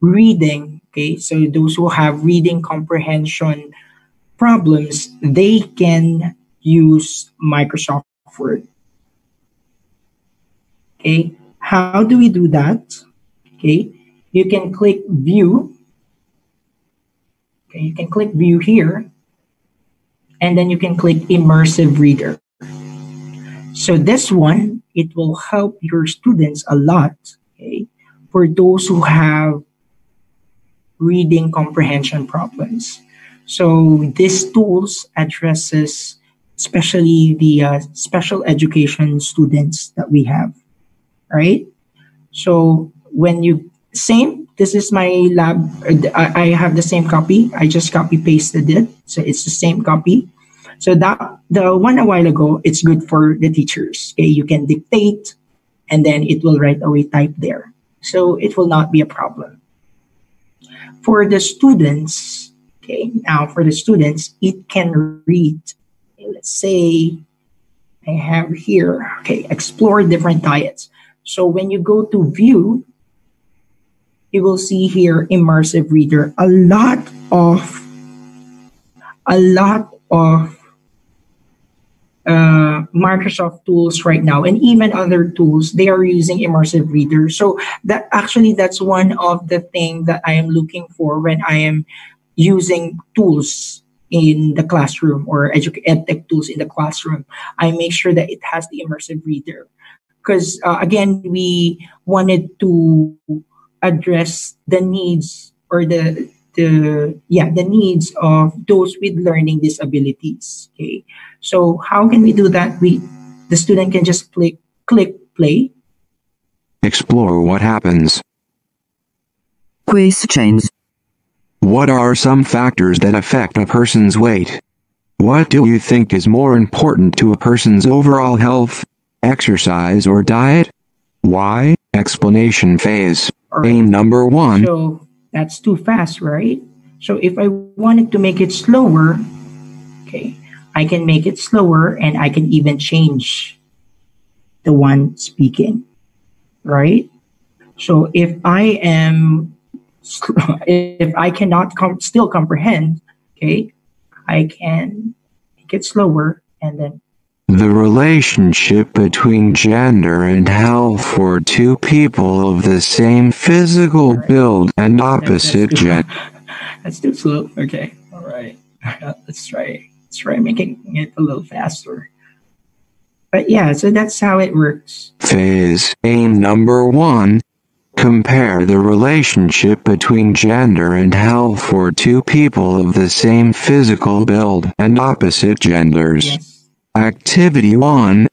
reading okay? So those who have reading comprehension problems they can use microsoft word. Okay? How do we do that? Okay? You can click view. Okay? You can click view here. And then you can click immersive reader so this one, it will help your students a lot, okay? For those who have reading comprehension problems. So these tools addresses especially the uh, special education students that we have, right? So when you same, this is my lab. uh, I I have the same copy. I just copy pasted it, so it's the same copy. So that the one a while ago, it's good for the teachers. Okay, you can dictate, and then it will right away type there. So it will not be a problem. For the students, okay, now for the students, it can read. Let's say I have here, okay, explore different diets. So when you go to view, you will see here immersive reader a lot of a lot of uh, Microsoft tools right now and even other tools they are using immersive reader. So that actually that's one of the things that I am looking for when I am using tools in the classroom or edu- edtech tools in the classroom. I make sure that it has the immersive reader. Because uh, again we wanted to address the needs or the the yeah the needs of those with learning disabilities okay so how can we do that we the student can just click click play Explore what happens. Questions. What are some factors that affect a person's weight? What do you think is more important to a person's overall health? Exercise or diet? Why? Explanation phase. All right. Aim number one. so that's too fast right? So if i wanted to make it slower okay i can make it slower and i can even change the one speaking right? So if i am if i cannot com- still comprehend okay i can make it slower and then The relationship between gender and health for two people of the same physical build and opposite gender. that's too slow okay all right uh, let's try let's try making it a little faster but yeah so that's how it works Phase. Aim number one. Compare the relationship between gender and health for two people of the same physical build and opposite genders. yes Activity 1.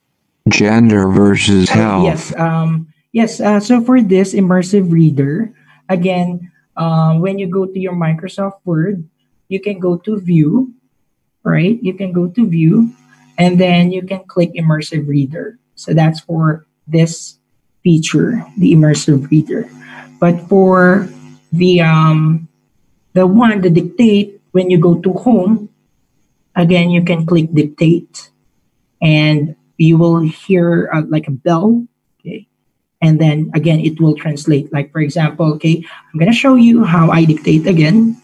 Gender versus health. Yes. Um, yes. Uh, so for this immersive reader, again, um, when you go to your Microsoft Word, you can go to View, right? You can go to View, and then you can click Immersive Reader. So that's for this feature, the Immersive Reader. But for the um, the one, the Dictate, when you go to Home, again, you can click Dictate and you will hear uh, like a bell okay? And then again it will translate. Like for example okay i'm going to show you how i dictate again.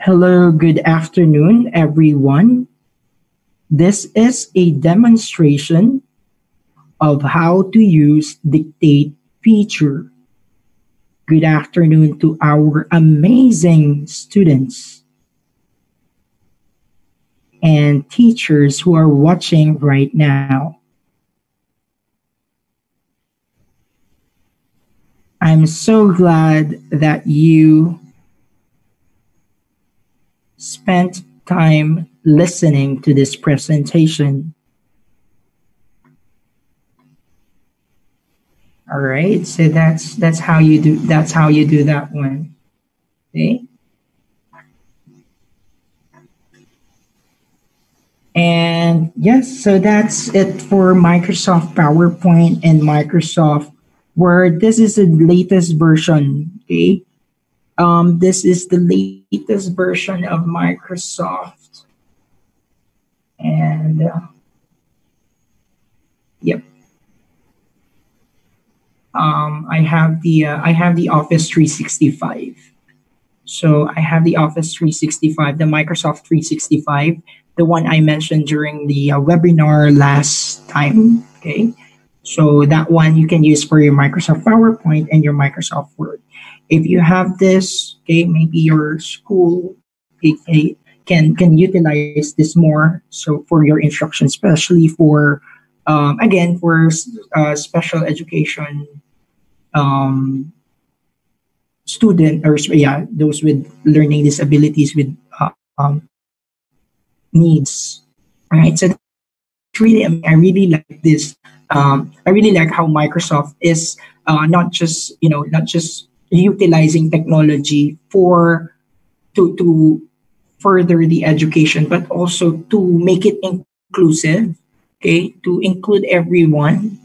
Hello good afternoon everyone. This is a demonstration of how to use dictate feature. Good afternoon to our amazing students and teachers who are watching right now. I'm so glad that you spent time listening to this presentation. All right, so that's that's how you do that's how you do that one. Okay. And yes, so that's it for Microsoft PowerPoint and Microsoft Word. This is the latest version. Okay. Um, this is the latest version of Microsoft. And uh, yep. Um, I have the uh, I have the Office 365. So I have the Office 365, the Microsoft 365 the one I mentioned during the uh, webinar last time. Okay. So that one you can use for your Microsoft PowerPoint and your Microsoft Word. If you have this, okay, maybe your school okay, can can utilize this more. So for your instruction, especially for um, again for uh, special education um, student or yeah those with learning disabilities with uh, um, needs. All right. So really, I really like this. Um, I really like how Microsoft is uh, not just you know not just utilizing technology for to to further the education, but also to make it inclusive, okay, to include everyone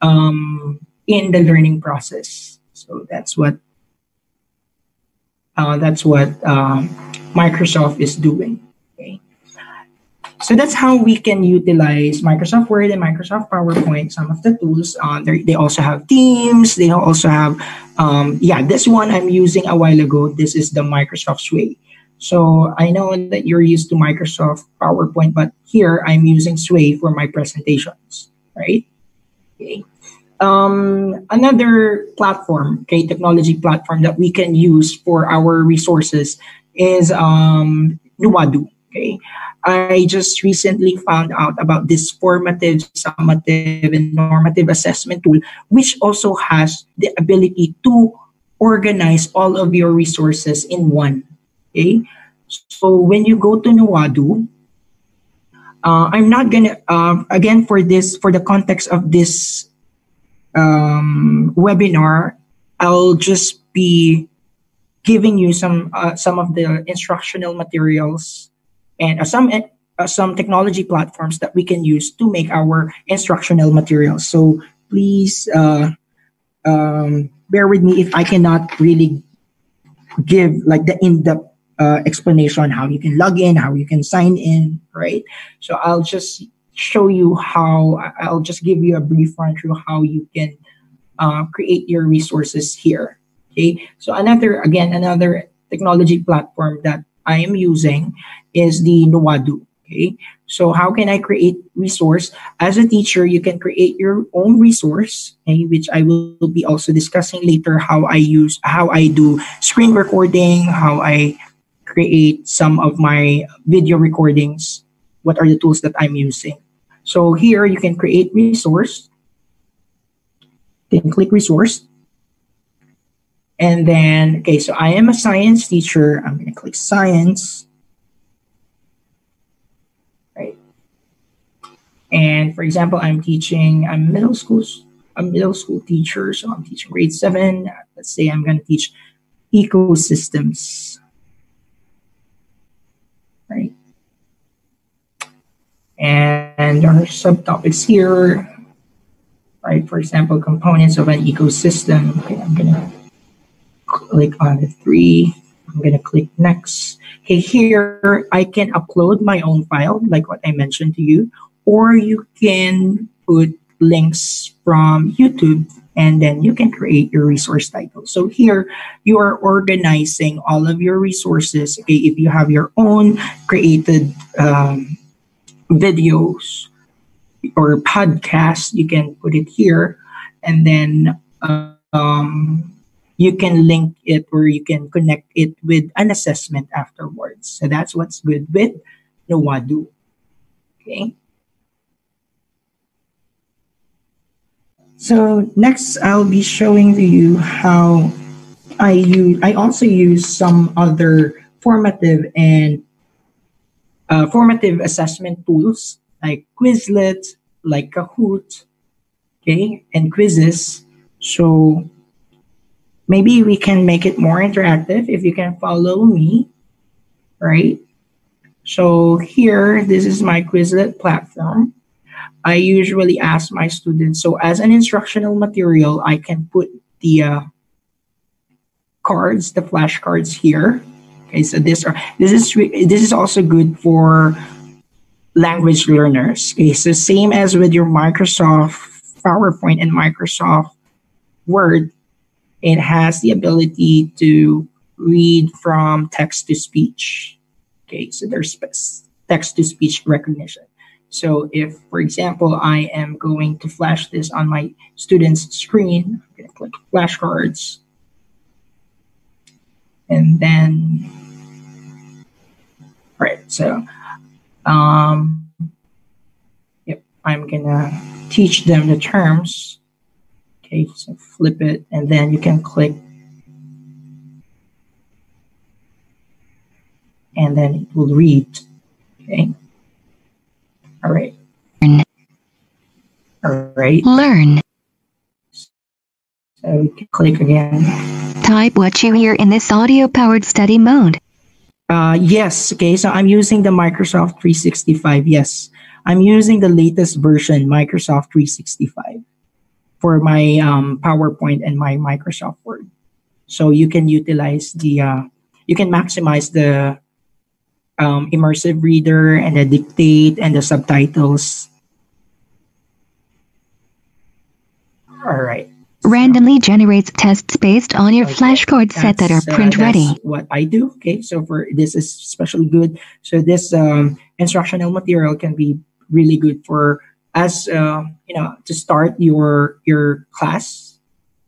um, in the learning process. So that's what uh, that's what um, Microsoft is doing. So that's how we can utilize Microsoft Word and Microsoft PowerPoint. Some of the tools. Uh, they also have Teams. They also have, um, yeah, this one I'm using a while ago. This is the Microsoft Sway. So I know that you're used to Microsoft PowerPoint, but here I'm using Sway for my presentations, right? Okay. Um, another platform, okay, technology platform that we can use for our resources is um, Nuwadu. Okay, I just recently found out about this formative, summative, and normative assessment tool, which also has the ability to organize all of your resources in one. Okay, so when you go to Nuwadu, uh, I'm not gonna uh, again for this for the context of this um, webinar, I'll just be giving you some uh, some of the instructional materials and uh, some uh, some technology platforms that we can use to make our instructional materials. So please uh, um, bear with me if I cannot really give like the in-depth uh, explanation on how you can log in, how you can sign in, right? So I'll just show you how I'll just give you a brief run through how you can uh, create your resources here. Okay, so another again another technology platform that I am using is the Nuwadu. Okay, so how can I create resource as a teacher? You can create your own resource, okay, which I will be also discussing later. How I use how I do screen recording, how I create some of my video recordings. What are the tools that I'm using? So here you can create resource. Then click resource. And then, okay, so I am a science teacher. I'm going to click science. Right. And for example, I'm teaching, I'm middle school, a middle school teacher. So I'm teaching grade seven. Let's say I'm going to teach ecosystems. Right. And there are subtopics here, right? For example, components of an ecosystem. Okay, I'm gonna click on the three. I'm gonna click next. Okay, here I can upload my own file, like what I mentioned to you, or you can put links from YouTube and then you can create your resource title. So here you are organizing all of your resources. Okay, if you have your own created um, videos or podcasts, you can put it here, and then um, you can link it or you can connect it with an assessment afterwards. So that's what's good with Nuwadu. Okay. So next, I'll be showing you how I use. I also use some other formative and uh, formative assessment tools like Quizlet, like Kahoot, okay, and Quizizz. So maybe we can make it more interactive if you can follow me, right? So here, this is my Quizlet platform. I usually ask my students, so as an instructional material, I can put the uh, cards, the flashcards here, Okay, so this are this is this is also good for language learners. Okay, so same as with your Microsoft PowerPoint and Microsoft Word, it has the ability to read from text to speech. Okay, so there's text to speech recognition. So if, for example, I am going to flash this on my student's screen, I'm going to click flashcards and then right so um yep i'm gonna teach them the terms okay so flip it and then you can click and then it will read okay all right all right Learn. so you can click again Type what you hear in this audio powered study mode. Uh, yes. Okay. So I'm using the Microsoft 365. Yes. I'm using the latest version, Microsoft 365, for my um, PowerPoint and my Microsoft Word. So you can utilize the, uh, you can maximize the um, immersive reader and the dictate and the subtitles. All right. randomly generates tests based on your Okay, flashcard set that are uh, print ready. that's what I do. Okay, so for this is especially good. So this um, instructional material can be really good for as uh, you know to start your your class.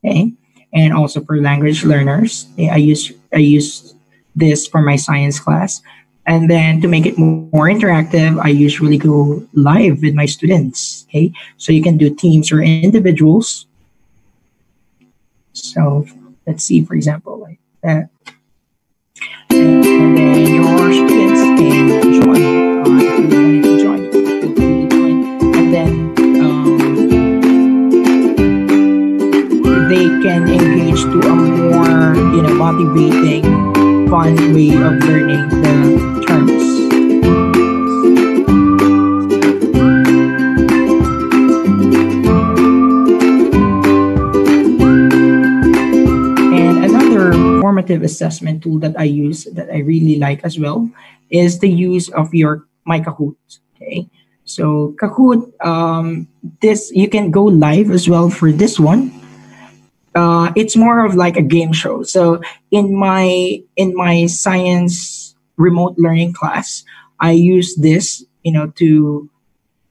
Okay, and also for language learners. I use I use this for my science class. And then to make it more interactive, I usually go live with my students. Okay, so you can do teams or individuals. So let's see, for example, like that. And then your students can join. Uh, more, you know, motivating, fun way of learning the terms. And another formative assessment tool that I use that I really like as well is the use of your my Kahoot. Okay, so Kahoot, um, this you can go live as well for this one. Uh, it's more of like a game show. So in my in my science remote learning class, I use this, you know, to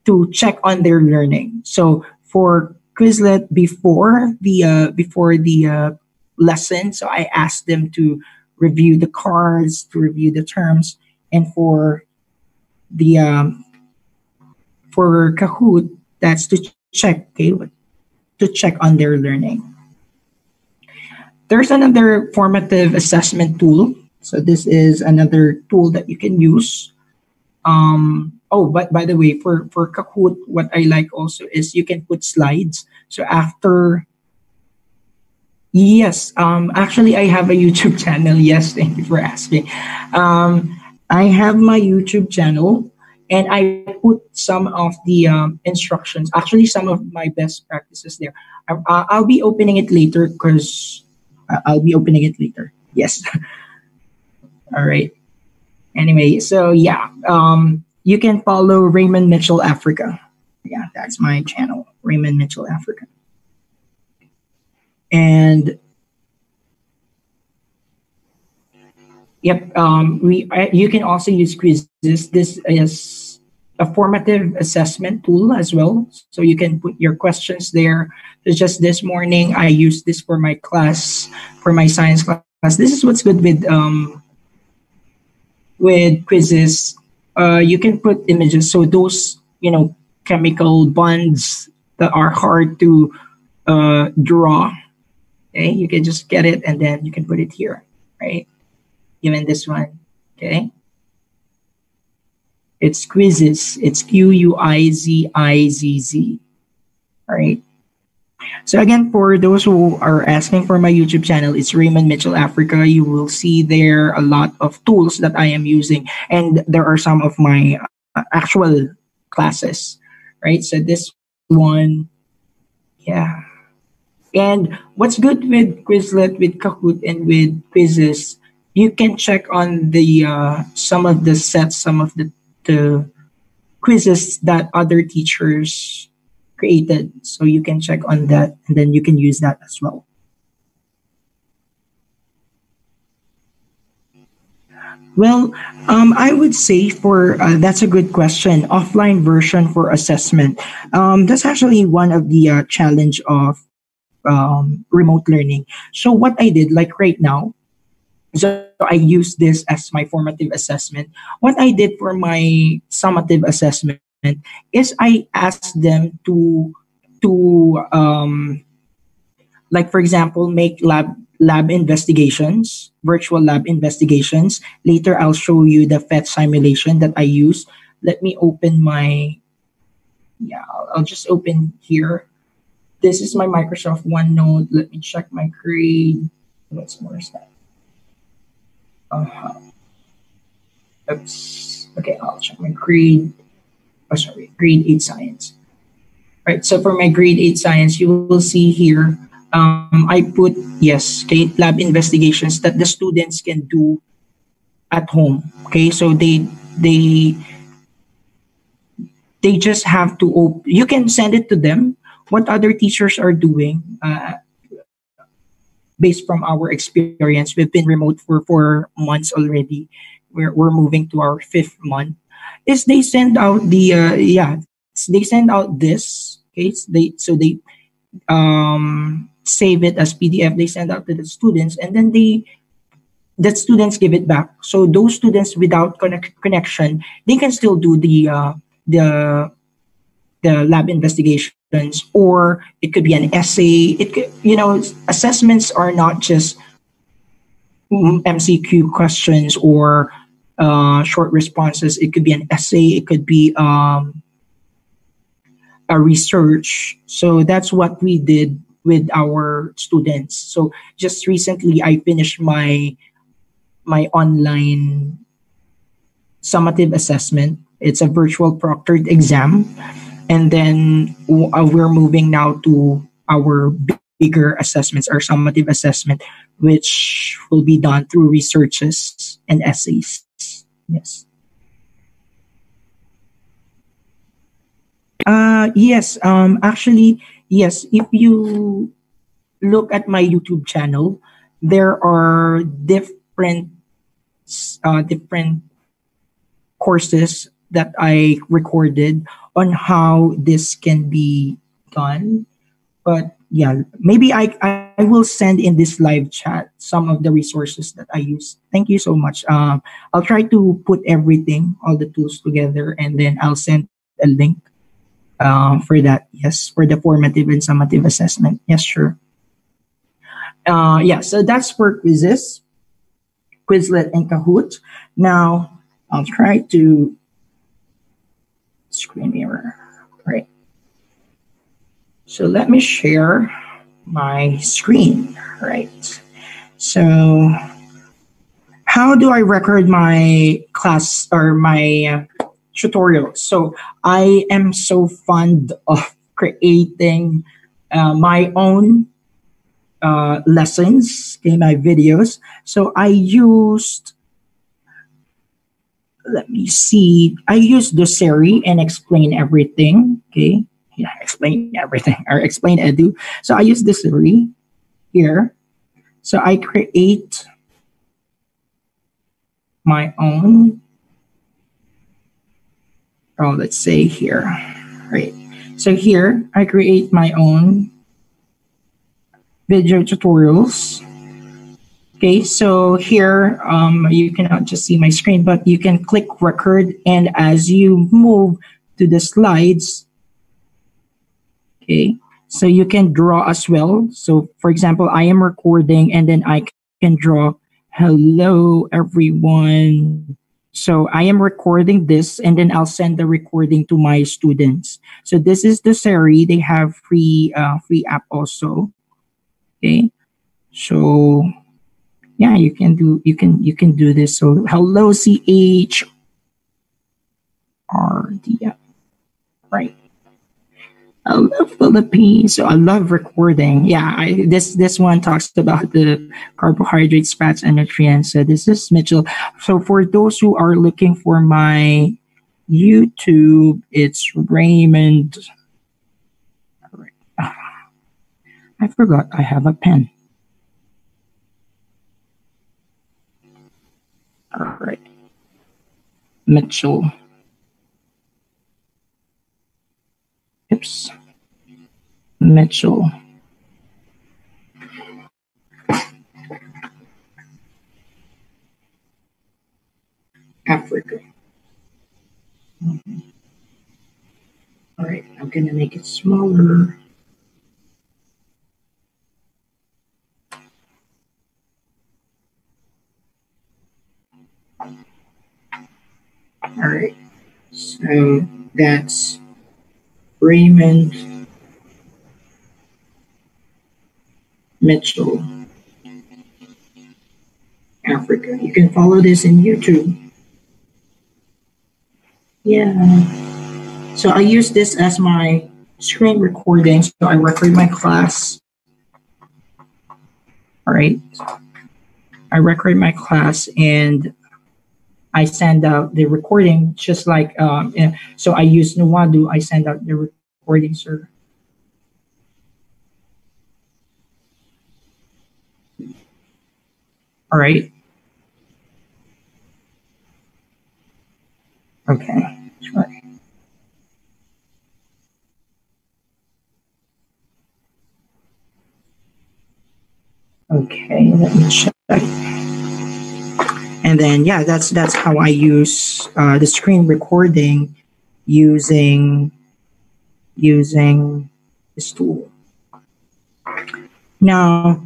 to check on their learning. So for Quizlet before the uh, before the uh, lesson. So I asked them to review the cards, to review the terms, and for the um, for Kahoot, that's to check okay, to check on their learning. There's another formative assessment tool. So this is another tool that you can use. Um, oh, but by the way, for for Kahoot, what I like also is you can put slides. So after Yes, um, actually, I have a YouTube channel. Yes, thank you for asking. Um, I have my YouTube channel, and I put some of the um, instructions. Actually, some of my best practices there. I, I- I'll be opening it later because I'll be opening it later. Yes. All right. Anyway, so yeah, um, you can follow Raymond Mitchel Africa. Yeah, that's my channel, Raymond Mitchel Africa and yep um, we I, you can also use Quizizz this is a formative assessment tool as well. So you can put your questions there. So just this morning i used this for my class for my science class. This is what's good with um, with Quizizz. Uh, you can put images. So those you know chemical bonds that are hard to uh, draw. Okay, you can just get it and then you can put it here, right? Even this one, okay? It's Quizizz. It's Q U I Z I Z Z. All right. So again, for those who are asking for my YouTube channel, it's Raymond Mitchel Africa. You will see there a lot of tools that I am using, and there are some of my uh, actual classes, right? So this one, yeah. And what's good with Quizlet, with Kahoot, and with Quizizz, you can check on the uh, some of the sets, some of the, the quizzes that other teachers created. So you can check on that, and then you can use that as well. Well, um, I would say for uh, that's a good question. Offline version for assessment. Um, that's actually one of the uh, challenge of um, remote learning. So what I did, like right now, so I use this as my formative assessment. What I did for my summative assessment is I asked them to to um, like for example make lab lab investigations, virtual lab investigations. Later I'll show you the PhET simulation that I use. Let me open my yeah, I'll, I'll just open here this is my Microsoft OneNote. Let me check my grade. What's more is Uh-huh. oops. Okay, I'll check my grade. Oh, sorry, grade eight science. Right. So for my grade eight science, you will see here. Um, I put yes, okay, lab investigations that the students can do at home. Okay, so they they they just have to op- you can send it to them what other teachers are doing uh, based from our experience we've been remote for four months already. We're, we're moving to our fifth month. Is they send out the uh, yeah they send out this okay they so they um save it as pdf they send out to the students and then they the students give it back. So those students without connect- connection they can still do the uh, the the lab investigations or it could be an essay. It could you know assessments are not just mcq questions or uh, short responses. It could be an essay. It could be um, a research. So that's what we did with our students. So just recently i finished my my online summative assessment. It's a virtual proctored exam. And then uh, we're moving now to our bigger assessments, our summative assessment, which will be done through researches and essays. Yes. Uh, yes, um, actually, yes, if you look at my YouTube channel, there are different uh, different courses that I recorded on how this can be done. But yeah, maybe I, I will send in this live chat some of the resources that I use. Thank you so much. Um, I'll try to put everything, all the tools together, and then I'll send a link uh, for that. Yes, for the formative and summative assessment. Yes, sure. Uh, yeah, so that's for Quizizz, Quizlet, and Kahoot. Now, I'll try to screen mirror. Right. So let me share my screen. Right. So how do I record my class or my uh, tutorials? So I am so fond of creating uh, my own uh, lessons in my videos. So I used let me see. I use Doceri and explain everything. Okay. Yeah, explain everything or explain edu. So I use Doceri here. So I create my own. Oh, let's say here. Right. So here I create my own video tutorials Okay, so here um, you cannot just see my screen, but you can click record and as you move to the slides, okay, so you can draw as well. So for example, I am recording and then I can draw, hello everyone. So I am recording this and then I'll send the recording to my students. So this is Doceri. They have free, uh, free app also. Okay, so yeah, you can do you can you can do this. So hello C H R D right. I love Philippines. So I love recording. Yeah, I, this this one talks about the carbohydrates, fats, and nutrients. So this is Mitchel. So for those who are looking for my YouTube, it's Raymond. Ah, I forgot I have a pen. All right. Mitchel. Oops. Mitchel. Africa. Mm-hmm. All right, I'm going to make it smaller. All right. So that's Raymond Mitchel, Africa. You can follow this in YouTube. Yeah. So I use this as my screen recording. So I record my class. All right. I record my class and I send out the recording just like, um, so I use Nuwadu. I send out the recording, sir. All right. Okay. Okay, let me check. And then yeah, that's that's how I use uh, the screen recording using using this tool. Now,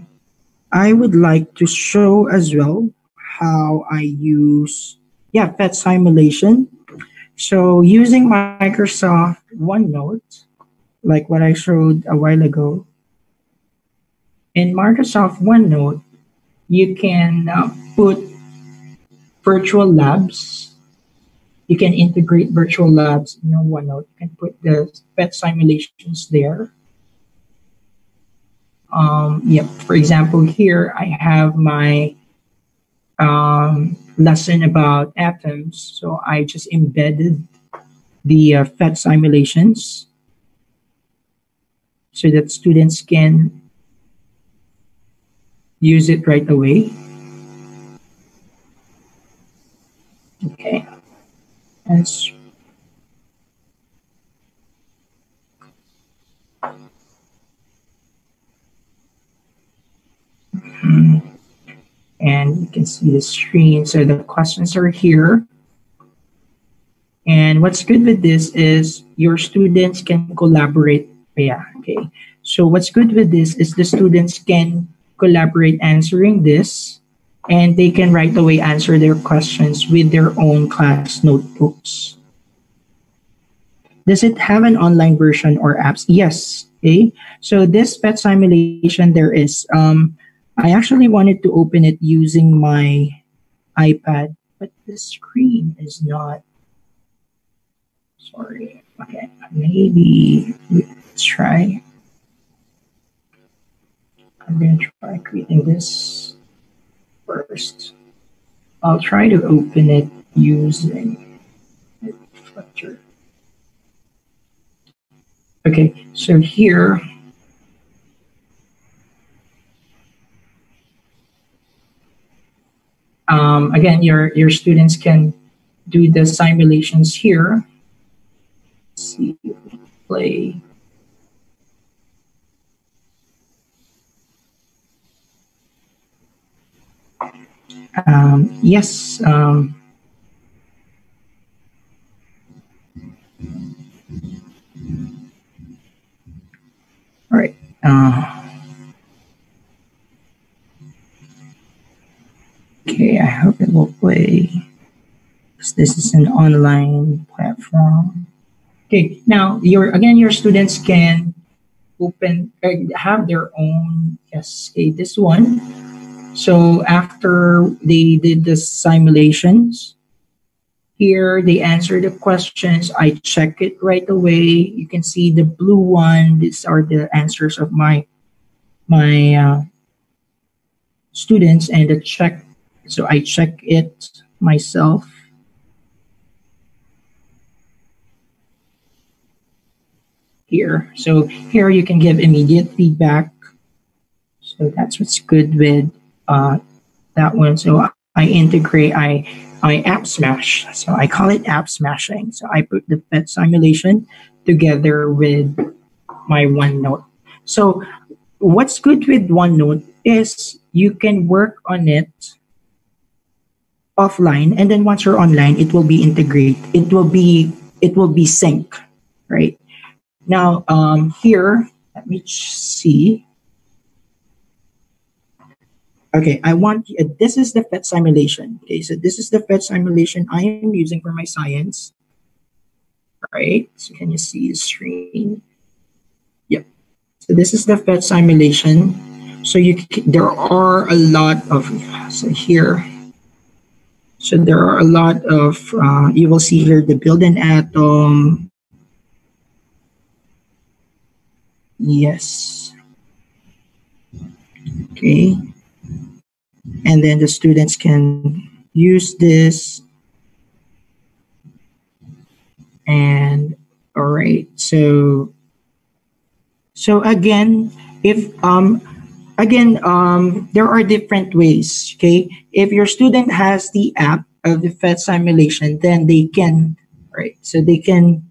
I would like to show as well how I use yeah PhET simulation so using Microsoft OneNote, like what I showed a while ago, in Microsoft OneNote, you can uh, put virtual labs. You can integrate virtual labs in your OneNote. You can put the PhET simulations there. Um, yep. For example, here I have my um, lesson about atoms. So I just embedded the uh, PhET simulations so that students can use it right away. Okay. That's and you can see the screen. So the questions are here. And what's good with this is your students can collaborate. Yeah, okay. So what's good with this is the students can collaborate answering this and they can right away answer their questions with their own class notebooks. Does it have an online version or apps? Yes. Okay. So this PhET simulation there is. Um, I actually wanted to open it using my iPad, but the screen is not. Sorry. Okay, maybe let's try. I'm going to try creating this first. I'll try to open it using Flutter. Okay, so here Um, again, your, your students can do the simulations here. Let's see, play. Um, yes. Um, all right. Uh, Okay, I hope it will play. This is an online platform. Okay, now your again, your students can open uh, have their own. Yes, okay, this one. So after they did the simulations, here they answer the questions. I check it right away. You can see the blue one. These are the answers of my my uh, students, and the check so I check it myself. Here. So here you can give immediate feedback. So that's what's good with uh, that one. So I integrate, I, I app smash. So I call it app smashing. So I put the PhET simulation together with my OneNote. So what's good with OneNote is you can work on it offline and then once you're online it will be integrate it will be it will be sync right now um here let me see okay i want uh, this is the PhET simulation okay so this is the PhET simulation i am using for my science right so can you see the screen yep so this is the PhET simulation so you there are a lot of so here So there are a lot of, uh, you will see here the building atom. Yes. Okay. And then the students can use this. And all right, so so again, if um again um there are different ways. Okay, if your student has the app of the PhET simulation, then they can right. So they can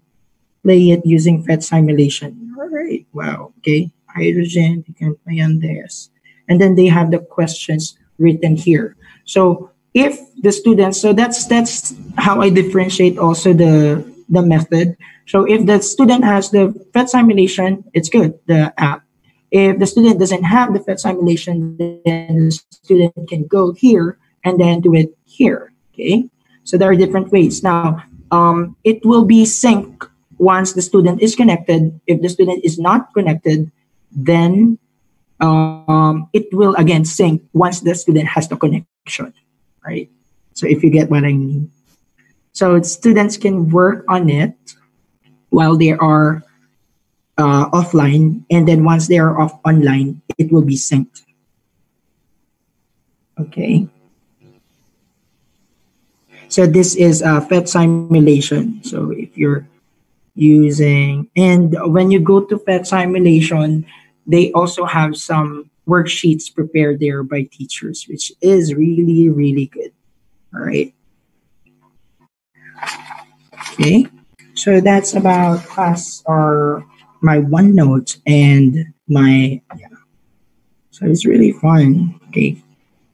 play it using PhET simulation. All right. Wow. Okay. Hydrogen. They can play on this, and then they have the questions written here. So if the students, so that's that's how I differentiate also the the method. So if the student has the PhET simulation, it's good, the app. If the student doesn't have the PhET simulation, then the student can go here and then do it here. Okay. So there are different ways. Now, um, it will be sync once the student is connected. If the student is not connected, then um, it will again sync once the student has the connection, right? So if you get what I mean. So students can work on it while they are uh, offline, and then once they are off online, it will be synced. Okay. So this is a PhET simulation. So if you're using, and when you go to PhET simulation, they also have some worksheets prepared there by teachers, which is really, really good. All right. Okay, so that's about class or my OneNote and my yeah. So it's really fun. Okay,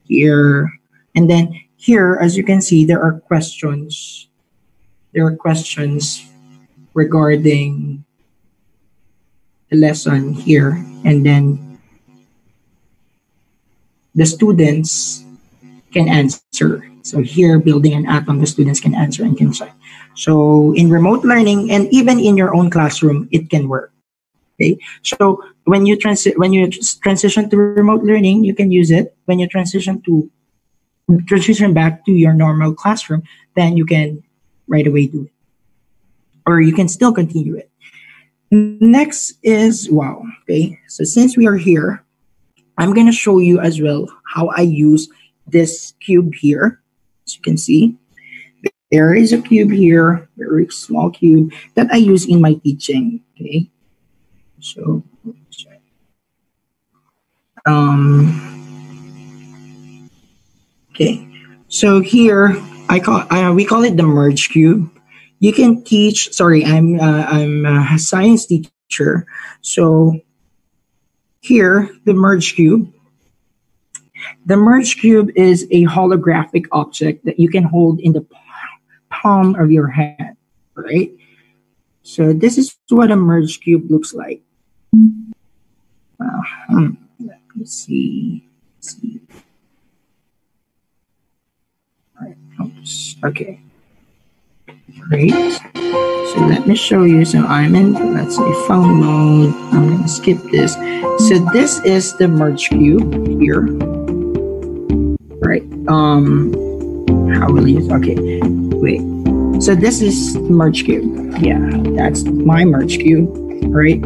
here and then here, as you can see, there are questions. There are questions regarding the lesson here, and then the students can answer. So here, building an atom, um, the students can answer and can check. So in remote learning and even in your own classroom, it can work. Okay. So when you transi- when you transition to remote learning, you can use it. When you transition to transition back to your normal classroom, then you can right away do it. Or you can still continue it. Next is wow. Okay. So since we are here, I'm gonna show you as well how I use this cube here. As you can see, there is a cube here, very small cube that I use in my teaching. Okay, so um, okay, so here I call uh, we call it the merge cube. You can teach. Sorry, I'm uh, I'm a science teacher, so here the merge cube. The merge cube is a holographic object that you can hold in the palm of your hand, right? So this is what a merge cube looks like. Uh, let me see. Let's see. Oops. Okay. Great. So let me show you. So I'm in, let's say, phone mode. I'm going to skip this. So this is the merge cube here. Right. Um, how will you, okay. Wait. So this is merge cube. Yeah, that's my merge cube, right?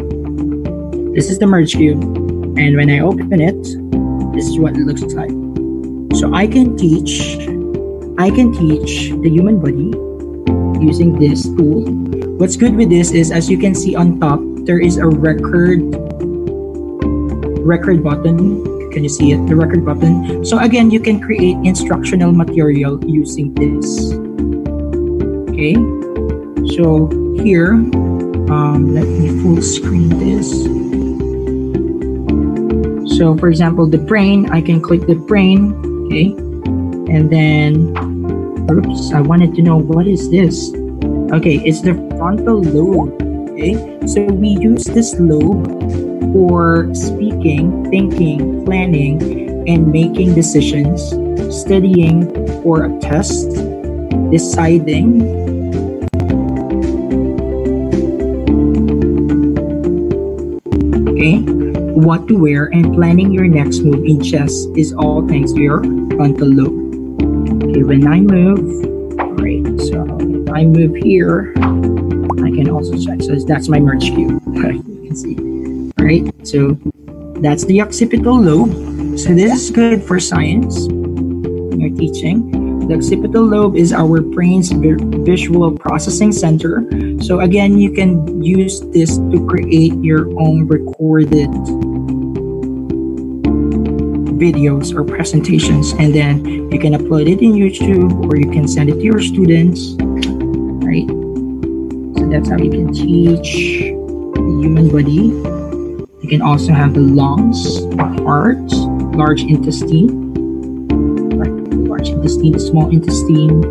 This is the merge cube. And when I open it, this is what it looks like. So I can teach, I can teach the human body using this tool. What's good with this is, as you can see on top, there is a record, record button. Can you see it? The record button. So again, you can create instructional material using this okay so here um, let me full screen this so for example the brain I can click the brain okay and then I wanted to know what is this? Okay it's the frontal lobe okay? So we use this lobe for speaking thinking planning and making decisions studying for a test deciding. Okay, what to wear, and planning your next move in chess is all thanks to your frontal lobe. When I move, right, so if I move here, I can also check. So that's my merge cube. you can see. All right, so that's the occipital lobe. So this is good for science you're teaching. The occipital lobe is our brain's visual processing center. So again, you can use this to create your own recorded videos or presentations and then you can upload it in YouTube or you can send it to your students, right? So that's how you can teach the human body. You can also have the lungs, the heart, large intestine, large intestine, small intestine,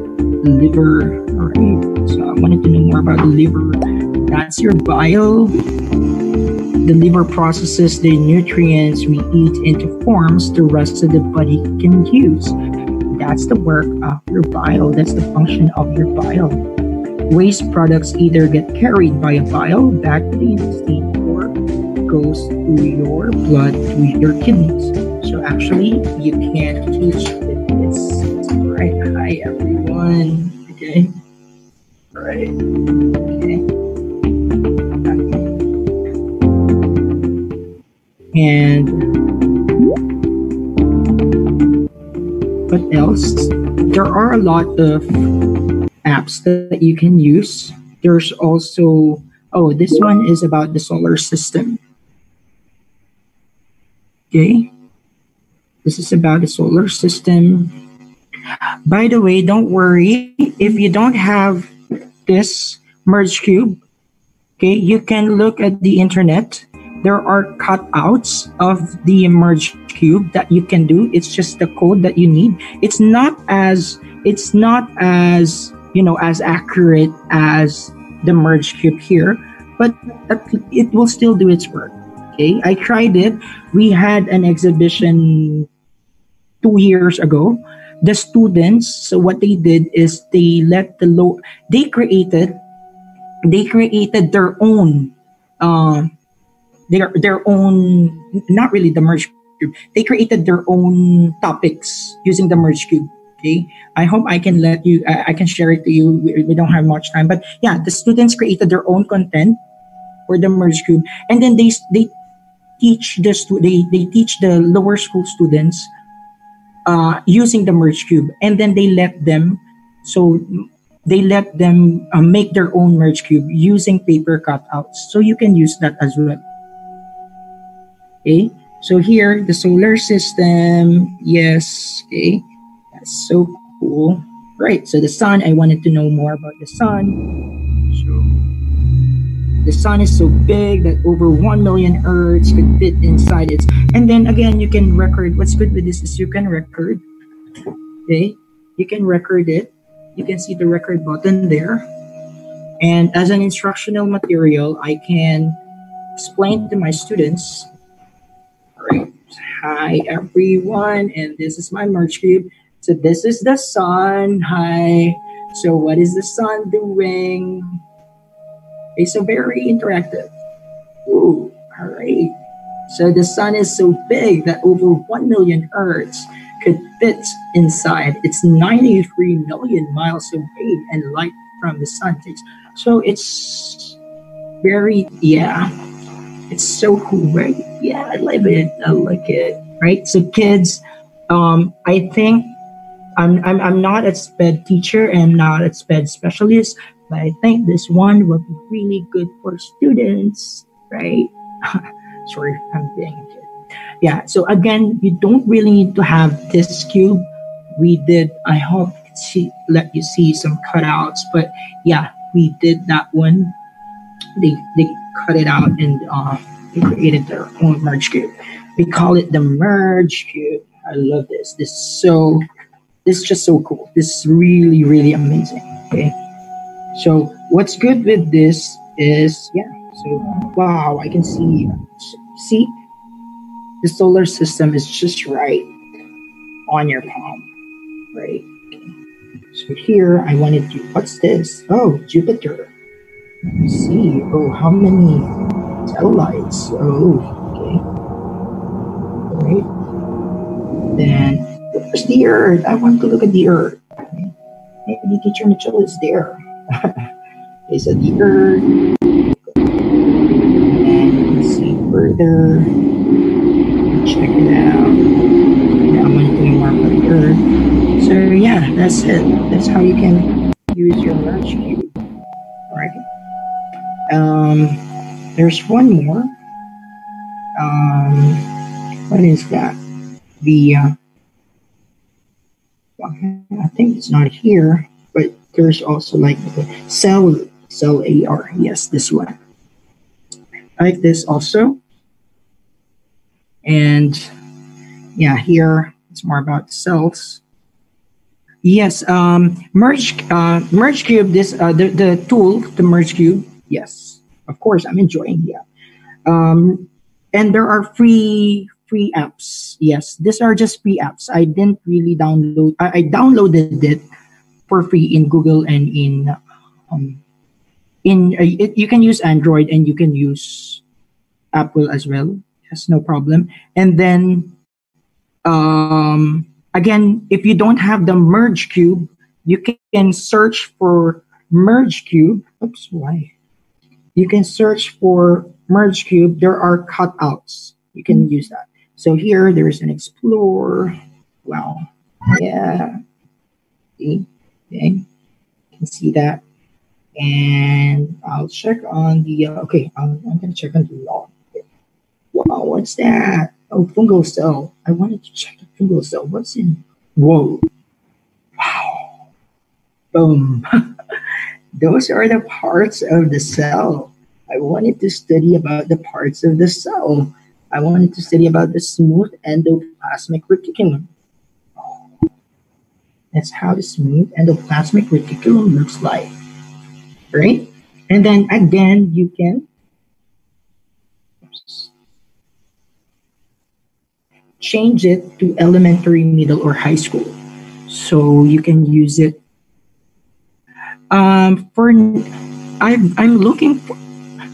liver. Right. So I wanted to know more about the liver. That's your bile. The liver processes the nutrients we eat into forms the rest of the body can use. That's the work of your bile. That's the function of your bile. Waste products either get carried by a bile back to the intestine or goes through your blood to your kidneys. So actually, you can teach with this. All right. Hi, everyone. And what else? There are a lot of apps that you can use. There's also, oh, this one is about the solar system. Okay. This is about the solar system. By the way, don't worry if you don't have this merge cube. Okay, you can look at the internet. There are cutouts of the merge cube that you can do. It's just the code that you need. It's not as it's not as you know as accurate as the merge cube here, but it will still do its work. Okay, I tried it. We had an exhibition two years ago. The students, so what they did is they let the low, they created, they created their own, um, their their own, not really the merge cube. They created their own topics using the merge cube. Okay, I hope I can let you, I, I can share it to you. We, we don't have much time, but yeah, the students created their own content for the merge cube, and then they they teach the stu- they they teach the lower school students uh, using the merge cube and then they let them so they let them uh, make their own merge cube using paper cutouts so you can use that as well okay so here the solar system yes okay that's so cool right so the sun i wanted to know more about the sun so the sun is so big that over 1 million Earths could fit inside it. And then again, you can record. What's good with this is you can record. Okay? You can record it. You can see the record button there. And as an instructional material, I can explain to my students. Hi, everyone. And this is my merge cube. So this is the sun. Hi. So what is the sun doing? It's a very interactive. Ooh, all right. So the sun is so big that over 1 million Earths could fit inside. It's 93 million miles away, and light from the sun takes. So it's very, yeah, it's so cool, right? Yeah, I love it. I like it, right? So kids, um, I think I'm, I'm, I'm not a SPED teacher, I'm not a SPED specialist, but I think this one will be really good for students, right? Sorry, I'm being a kid. Yeah, so again, you don't really need to have this cube. We did, I hope see, let you see some cutouts, but yeah, we did that one. They, they cut it out and uh, created their own merge cube. We call it the merge cube. I love this. This is so, this is just so cool. This is really, really amazing. Okay. So what's good with this is, yeah, so wow, I can see, see, the solar system is just right on your palm, right? So here I wanted to, what's this? Oh, Jupiter. Let's see, oh, how many tail lights? Oh, okay. Right. Then, where's the Earth? I want to look at the Earth. Maybe teacher Mitchel is there. okay, so the earth. And can see further. Check it out. Yeah, I'm going to do more about the earth. So yeah, that's it. That's how you can use your Um, there's one more. Um, what is that? The uh, I think it's not here, but there's also like the cell cell AR. Yes, this one. Like this also. And yeah, here it's more about cells. Yes, um, merge uh, merge cube. This uh, the the tool, the merge cube. Yes, of course, I'm enjoying. Yeah, um, and there are free free apps. Yes, these are just free apps. I didn't really download. I, I downloaded it for free in Google and in um, in uh, it, you can use Android and you can use Apple as well. Yes, no problem. And then um, again, if you don't have the merge cube, you can search for merge cube. Oops, why? You can search for merge cube. There are cutouts. You can use that. So here there's an explore. Wow. Yeah. See? Okay. You can see that. And I'll check on the, uh, okay, I'm, I'm going to check on the log. Wow, what's that? Oh, fungal cell. I wanted to check the fungal cell. What's in? Whoa. Wow. Boom. Those are the parts of the cell. I wanted to study about the parts of the cell. I wanted to study about the smooth endoplasmic reticulum. That's how the smooth endoplasmic reticulum looks like. Right? And then again, you can change it to elementary, middle, or high school. So you can use it. Um, for I'm I'm looking for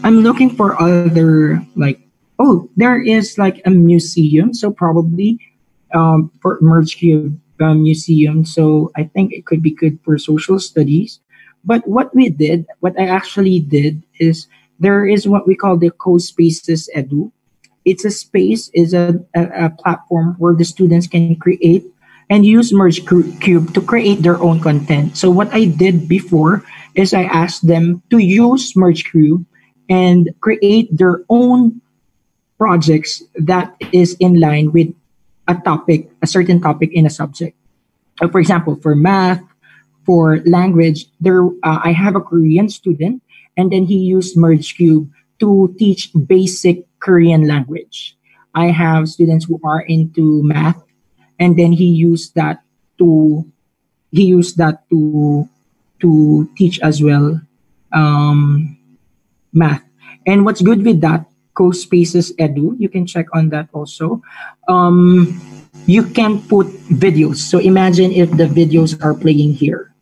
I'm looking for other like oh there is like a museum so probably um, for merge cube uh, museum so I think it could be good for social studies. But what we did, what I actually did is there is what we call the CoSpaces Edu it's a space, is a, a, a platform where the students can create and use Merge Cube to create their own content. So what I did before is I asked them to use Merge Cube and create their own projects that is in line with a topic, a certain topic in a subject. Uh, for example, for math, for language, there uh, I have a Korean student, and then he used Merge Cube to teach basic Korean language. I have students who are into math, and then he used that to he used that to to teach as well um, math. And what's good with that, CoSpaces Edu, you can check on that also. Um, you can put videos. So imagine if the videos are playing here.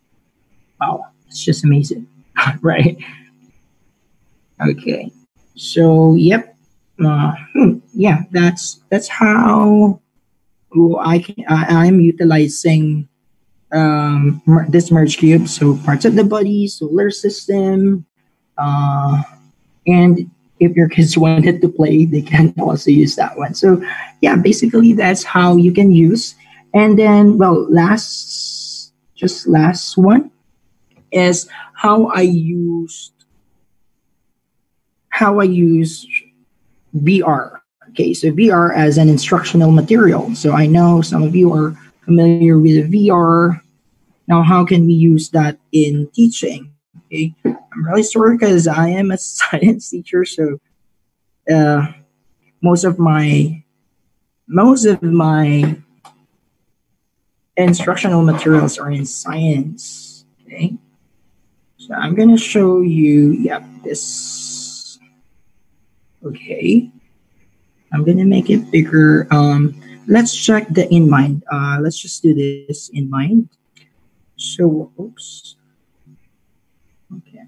Wow, it's just amazing, right? Okay. So, yep. Uh, hmm, yeah, that's that's how I can, I, I'm utilizing um, this merge cube. So parts of the body, solar system, uh, and if your kids wanted to play, they can also use that one. So yeah, basically that's how you can use. And then, well, last, just last one is how I used how I use VR. Okay, so VR as an instructional material. So I know some of you are familiar with VR. Now, how can we use that in teaching? I'm really sorry because I am a science teacher, so uh, most of my most of my instructional materials are in science. Okay, so I'm gonna show you. Yep, this Okay. I'm gonna make it bigger. Um, let's check the InMind. Uh, let's just do this InMind. So, oops. Okay.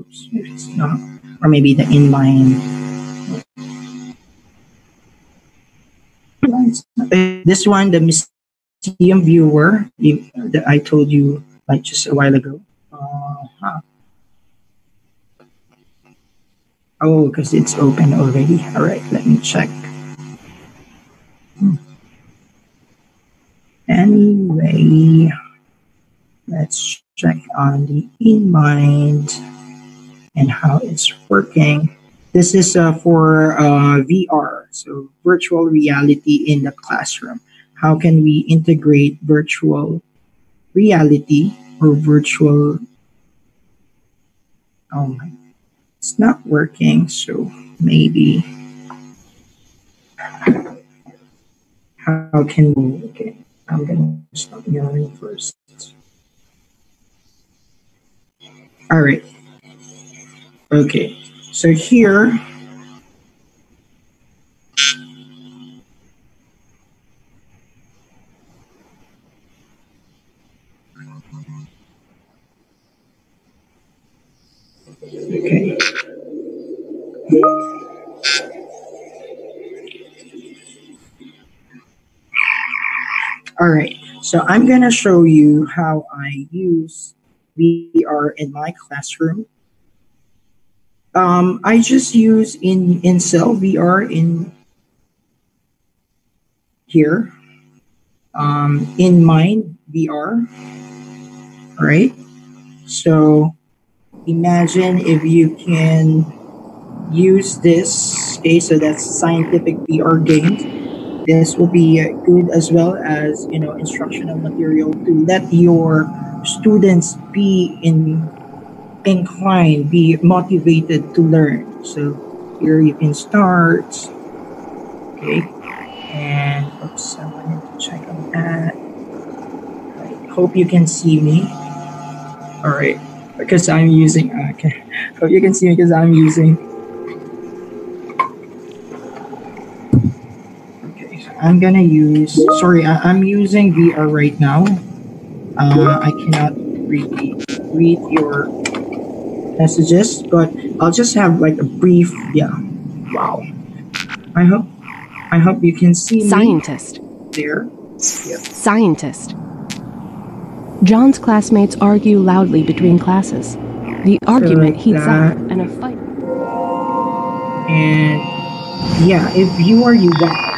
Oops, it's not. Or maybe the InMind. this one, the museum viewer that I told you like just a while ago. Uh-huh. Oh, because it's open already. All right, let me check. Anyway, let's check on the InMind and how it's working. This is uh, for uh, VR, so virtual reality in the classroom. How can we integrate virtual reality or virtual? Oh my it's not working, so maybe how can we okay I'm gonna stop yawning first. All right. Okay. So here Okay. All right, so I'm going to show you how I use VR in my classroom. Um, I just use in InCell VR in here, um, InMind VR. All right, so imagine if you can use this okay so that's scientific VR games this will be good as well as you know instructional material to let your students be in inclined be motivated to learn. So here you can start. Okay. And oops i wanted to check on that. Right. hope you can see me. All right because I'm using, okay, hope you can see me because I'm using, okay, so I'm gonna use, sorry, I, am using VR right now. Uh, I cannot really read your messages, but I'll just have like a brief, yeah, wow. I hope, I hope you can see Scientist. there. Yep. Scientist. John's classmates argue loudly between classes. The argument heats up and a fight. And yeah, if you are you wow.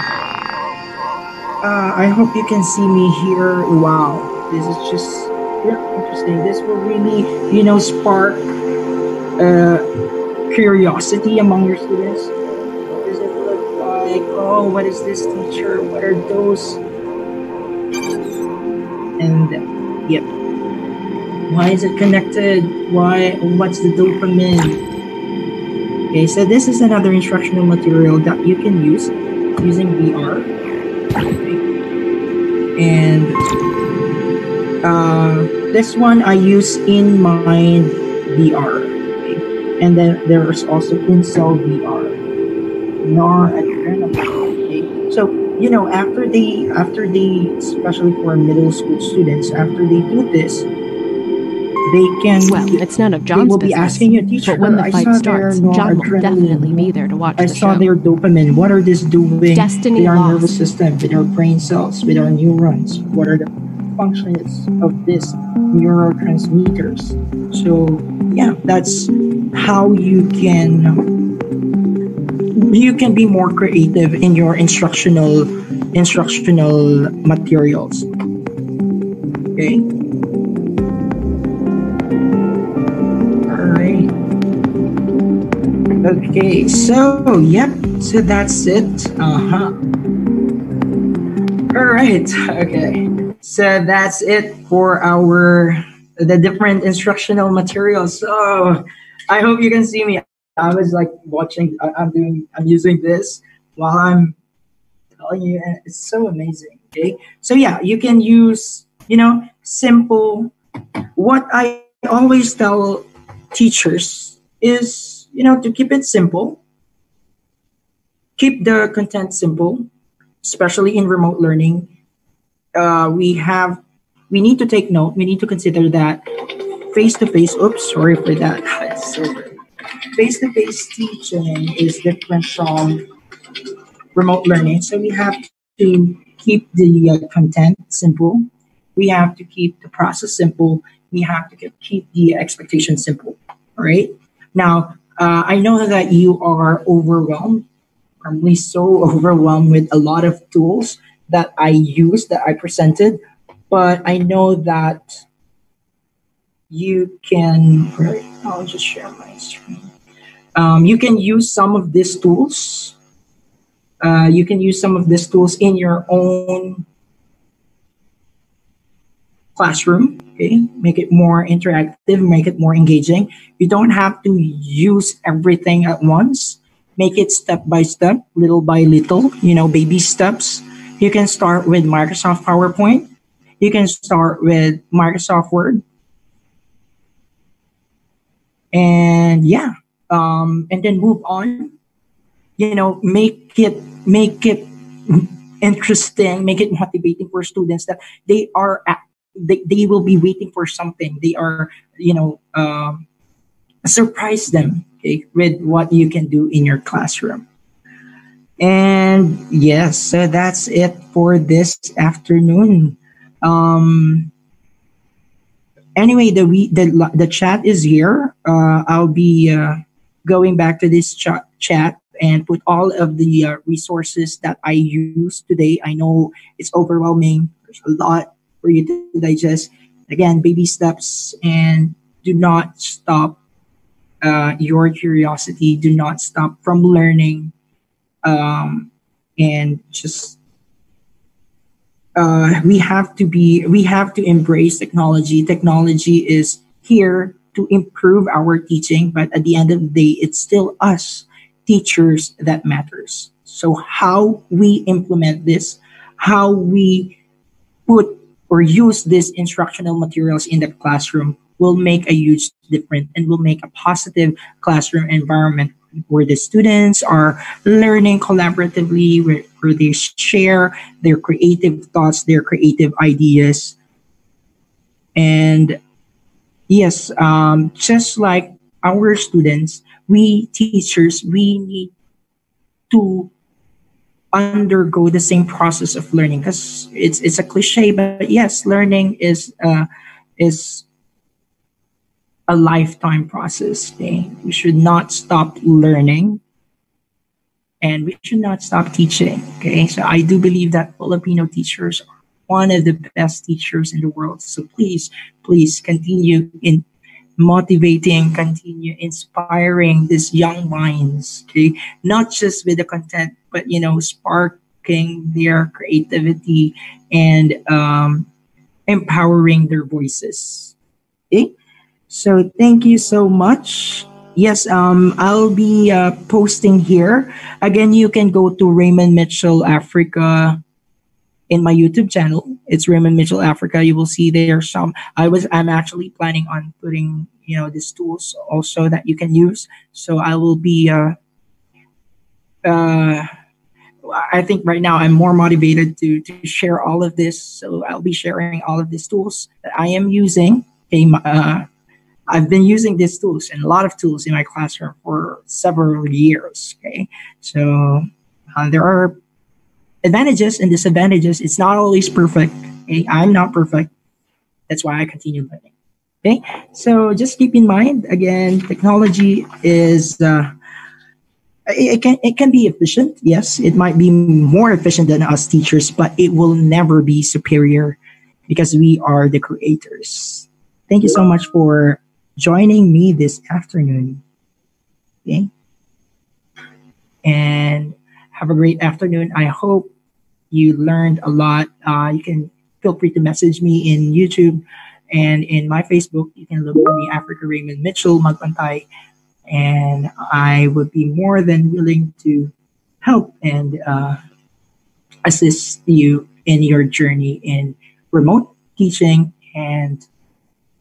Uh, I hope you can see me here. Wow, this is just yeah, interesting. This will really, you know, spark uh, curiosity among your students. What does it look like? Oh, what is this teacher? What are those? And Yep. Why is it connected? Why? What's the dopamine? Okay, so this is another instructional material that you can use using VR. And uh, this one I use InMind VR. Okay. And then there's also InCell VR. Noradrenaline. Okay. So you know, after they, after they, especially for middle school students, after they do this, they can. Well, it's none of John's they will business. be asking your teacher. But when the fight starts, John will definitely be there to watch I the saw show. their dopamine. What are these doing Destiny with our lost. nervous system, with our brain cells, with our neurons? What are the functions of these neurotransmitters? So yeah, that's how you can you can be more creative in your instructional instructional materials okay okay so yep so that's it uh-huh all right okay so that's it for our the different instructional materials so i hope you can see me I was like watching. I'm doing. I'm using this while I'm telling you, and it's so amazing. Okay, so yeah, you can use you know simple. What I always tell teachers is you know to keep it simple. Keep the content simple, especially in remote learning. Uh, we have we need to take note. We need to consider that face to face. Oops, sorry for that. Face-to-face teaching is different from remote learning. So we have to keep the uh, content simple. We have to keep the process simple. We have to keep, the expectation simple. Right. Now, uh, I know that you are overwhelmed, probably so overwhelmed with a lot of tools that I use that I presented, but I know that you can. Right, I'll just share my screen. Um, you can use some of these tools. Uh, you can use some of these tools in your own classroom. Okay, make it more interactive, make it more engaging. You don't have to use everything at once. Make it step by step, little by little. You know, baby steps. You can start with Microsoft PowerPoint. You can start with Microsoft Word. And yeah, um, and then move on. You know, make it make it interesting, make it motivating for students that they are at, they, they will be waiting for something. They are, you know, um, surprise them okay, with what you can do in your classroom. And yes, so that's it for this afternoon. Um, anyway, the we the the chat is here. Uh, I'll be uh, going back to this ch- chat and put all of the uh, resources that I use today. I know it's overwhelming. There's a lot for you to digest. Again, baby steps and do not stop uh, your curiosity. Do not stop from learning. Um, and just uh, we have to be we have to embrace technology. Technology is here to improve our teaching, but at the end of the day, it's still us teachers that matters. So how we implement this, how we put or use these instructional materials in the classroom will make a huge difference and will make a positive classroom environment where the students are learning collaboratively, where, where they share their creative thoughts, their creative ideas. And yes, um, just like our students, we teachers, we need to undergo the same process of learning because it's it's a cliche, but yes, learning is uh, is a lifetime process. Okay? We should not stop learning and we should not stop teaching. Okay, so I do believe that Filipino teachers are one of the best teachers in the world. So please, please continue in motivating, continue inspiring these young minds. Okay, not just with the content, but you know, sparking their creativity and um, empowering their voices. Okay, so thank you so much. Yes, um, I'll be uh, posting here. Again, you can go to Raymond Mitchel Africa in my YouTube channel. It's Raymond Mitchel Africa. You will see there some. I was I'm actually planning on putting you know these tools also that you can use. So I will be. Uh, uh, I think right now I'm more motivated to to share all of this. So I'll be sharing all of these tools that I am using. Okay, uh, I've been using these tools and a lot of tools in my classroom for several years. Okay, so uh, there are advantages and disadvantages. It's not always perfect. Okay? I'm not perfect. That's why I continue learning. Okay, so just keep in mind again, technology is uh, it, it can it can be efficient. Yes, it might be more efficient than us teachers, but it will never be superior because we are the creators. Thank you so much for joining me this afternoon. Okay, and have a great afternoon. I hope you learned a lot. Uh, you can feel free to message me in YouTube and in my Facebook. You can look for me, Africa Raymond Mitchel Magpantay, and I would be more than willing to help and uh, assist you in your journey in remote teaching and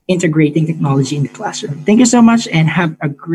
integrating technology in the classroom. Thank you so much and have a great